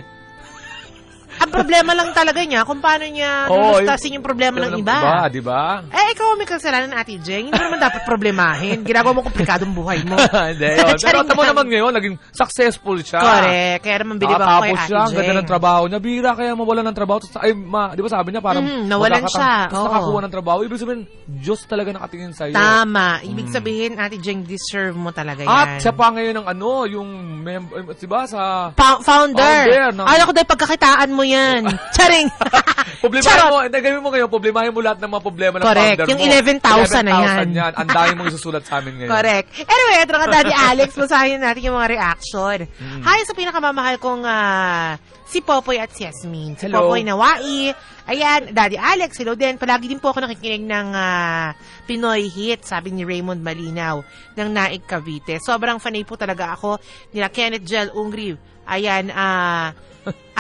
Ang problema lang talaga niya kung paano niya lulustasin yung problema ng iba. di ba? Eh, ikaw may kasalanan, Ate Jeng. Hindi naman dapat problemahin. Ginagawa mo komplikadong buhay mo. Hindi, yun. Pero tamo naman ngayon, naging successful siya. Correct. Kaya naman bilib ako kay Ate siya, ang ganda ng trabaho niya. Bira kaya mawalan ng trabaho. Tapos, ay, ma, di ba sabi niya, parang Mm, nawalan siya. Tapos Oo. nakakuha ng trabaho. Ibig sabihin, Diyos talaga nakatingin sa'yo. Tama. Ibig sabihin, Ate Jeng, deserve mo talaga yan. Mm. At siya pa ngayon ng ano, yung, eh, di ba, sa... Founder. Founder ng- Ayaw ko dahil pagkakitaan mo yan. Charing. Problemahin mo, hindi, gawin mo ngayon, problemahin mo lahat ng mga problema ng Correct. founder Yung mo. 11,000 na yan. 11,000 yan. Ang dami mong isusulat sa amin ngayon. Correct. Anyway, ito na ka, Daddy Alex. Basahin natin yung mga reaction. Mm. Hi sa pinakamamahal kong ah, si Popoy at si Yasmin. Si Hello. Popoy Nawai. Ayan, Daddy Alex, hello din. Palagi din po ako nakikinig ng ah, Pinoy Hit, sabi ni Raymond Malinaw ng Naik Cavite. Sobrang fanay po talaga ako nila Kenneth Gel Ungri. Ayan, ah...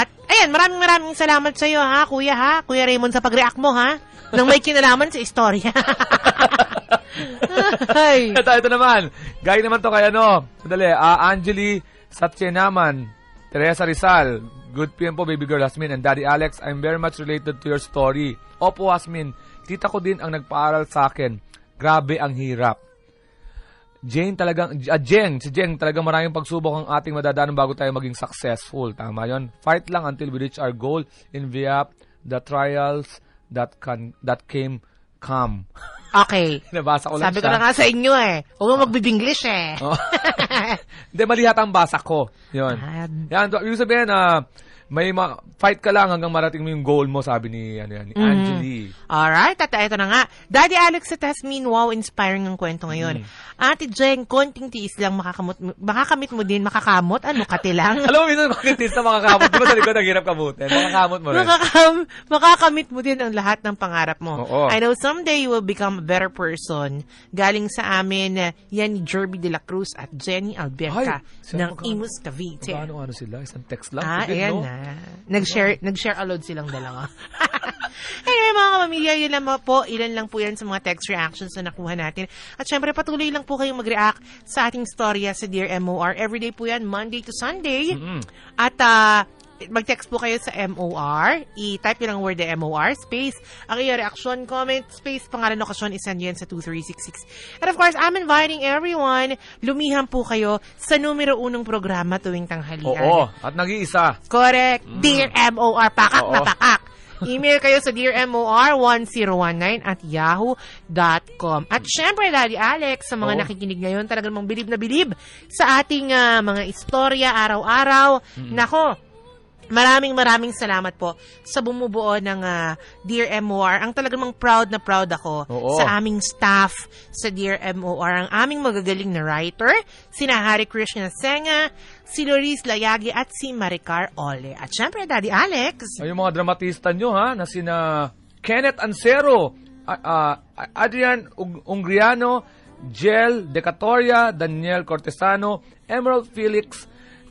at ayan, maraming maraming salamat sa iyo ha, kuya ha, kuya Raymond sa pag-react mo ha, nang may kinalaman sa istorya. Ay. ito, ito naman. Gaya naman to kay ano. Madali. ah Angeli Satyenaman. Teresa Rizal. Good PM po, baby girl Hasmin. And Daddy Alex, I'm very much related to your story. Opo, Hasmin. Tita ko din ang nagpaaral sa akin. Grabe ang hirap. Jane talagang, ah, Jen, si Jen talagang maraming pagsubok ang ating madadaanan bago tayo maging successful. Tama yon. Fight lang until we reach our goal in Viap, the trials that can that came come. Okay. Nabasa ko lang Sabi ko siya. na nga sa inyo eh. Huwag mo magbibinglish eh. Oh. Hindi, mali yata ang basa ko. Yun. Ah, Yan, ibig sabihin na may ma- fight ka lang hanggang marating mo yung goal mo, sabi ni, ano yan, ni Mhm. Angeli. Alright, at ito na nga. Daddy Alex at Tasmin, wow, inspiring ang kwento ngayon. Ate Jen, konting tiis lang makakamot, makakamit mo din, makakamot, ano, kati lang? Alam mo, minsan makikita sa makakamot. Di ba sa likod, ang hirap kamutin? Makakamot mo rin. Makakam, makakamit mo din ang lahat ng pangarap mo. Oo. I know someday you will become a better person. Galing sa amin, yan ni Jerby de la Cruz at Jenny Alberca Ay, ng Imus Cavite. Paano ano sila? Isang text lang? Ah, ayan na. Nag-share, nag-share a load silang dalawa. anyway, mga kamamilya, yun lang po. Ilan lang po yan sa mga text reactions na nakuha natin. At syempre, patuloy lang po kayong mag-react sa ating storya sa Dear MOR. Everyday po yan, Monday to Sunday. Mm-mm. At ah, mag-text po kayo sa MOR. I-type nyo lang word na MOR, space, ang iyong reaction, comment, space, pangalan, lokasyon, isend yan sa 2366. And of course, I'm inviting everyone, lumihan po kayo sa numero unong programa tuwing tanghalian. Oo, at nag-iisa. Correct. Dear MOR, pakak Oo. na pakak. Email kayo sa dearmor1019 at yahoo.com. At syempre, Daddy Alex, sa mga Oo. nakikinig ngayon, talagang mga bilib na bilib sa ating ah, mga istorya araw-araw. Nako, Maraming maraming salamat po sa bumubuo ng ah, Dear MOR. Ang talagang proud na proud ako Oo. sa aming staff sa Dear MOR. Ang aming magagaling na writer, sina Hari Krishna Senga, si Loris Layagi at si Maricar Ole. At syempre, Daddy Alex. Ay, yung mga dramatista nyo, ha, na sina Kenneth Ansero, ah, ah, Adrian Ung- Ungriano, Jel Decatoria, Daniel Cortesano, Emerald Felix,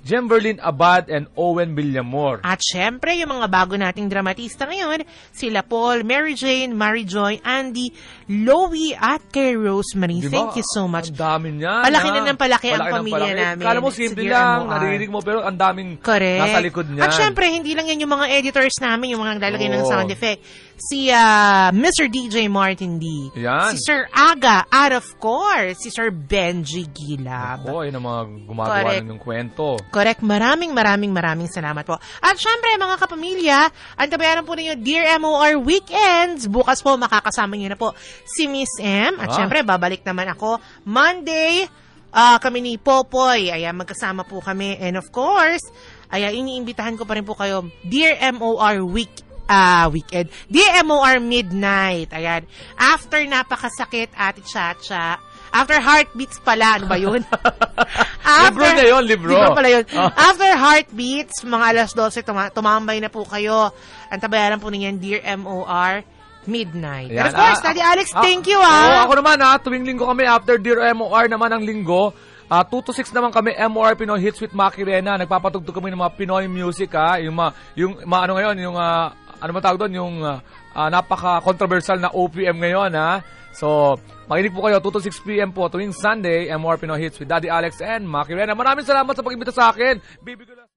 Jemberlin Abad, and Owen Villamor. At syempre, yung mga bago nating dramatista ngayon, sila Paul, Mary Jane, Mary Joy, Andy, Loie, at kay Rosemary. Di ba? Thank you so much. Ang dami niyan. Palaki na ng palaki ang Palaki ng pamilya palaki. namin Kala mo simple lang, naririnig mo, pero ang daming Correct. nasa likod niyan. At syempre, hindi lang yan yung mga editors namin, yung mga naglalagay ng Oo. sound effect. Si ah, Mr. DJ Martin D. Yan. Si Sir Aga, and of course, si Sir Benji Gilab. Ako, yun ang mga gumagawa Correct. ng kwento. Correct. Maraming maraming maraming salamat po. At syempre, mga kapamilya, ang tabayaran po ninyo, Dear MOR Weekends. Bukas po, makakasama niyo na po si Miss M. At Ah. syempre, babalik naman ako Monday. ah, kami ni Popoy. Ayan, magkasama po kami. And of course, ayan, iniimbitahan ko pa rin po kayo, Dear MOR Week ah weekend. Dear MOR Midnight. Ayan. After napakasakit, Ate Chacha. After heartbeats pala. Ano ba yun? Libro na yun, libro. Libro pala yun. Ah. After heartbeats, mga alas 12, tuma- tumambay na po kayo. Ang tabayaran po ninyo, Dear MOR Midnight. And Ayan, of course, ah, Daddy ah, Alex, ah, thank you ah. ako naman ha, tuwing linggo kami after Dear MOR naman ang linggo. Ah, 2 to 6 naman kami MOR Pinoy Hits with Maki Rena. Nagpapatugtog kami ng mga Pinoy music ha. Yung mga, yung, mga ano ngayon, yung, ah, ano ba tawag doon? Yung ah, ah, napaka-controversial na OPM ngayon ha. So, makinig po kayo 2 to 6 p.m. po tuwing Sunday, MOR Pinoy Hits with Daddy Alex and Maki Rena. Maraming salamat sa pag-imbita sa akin. Baby.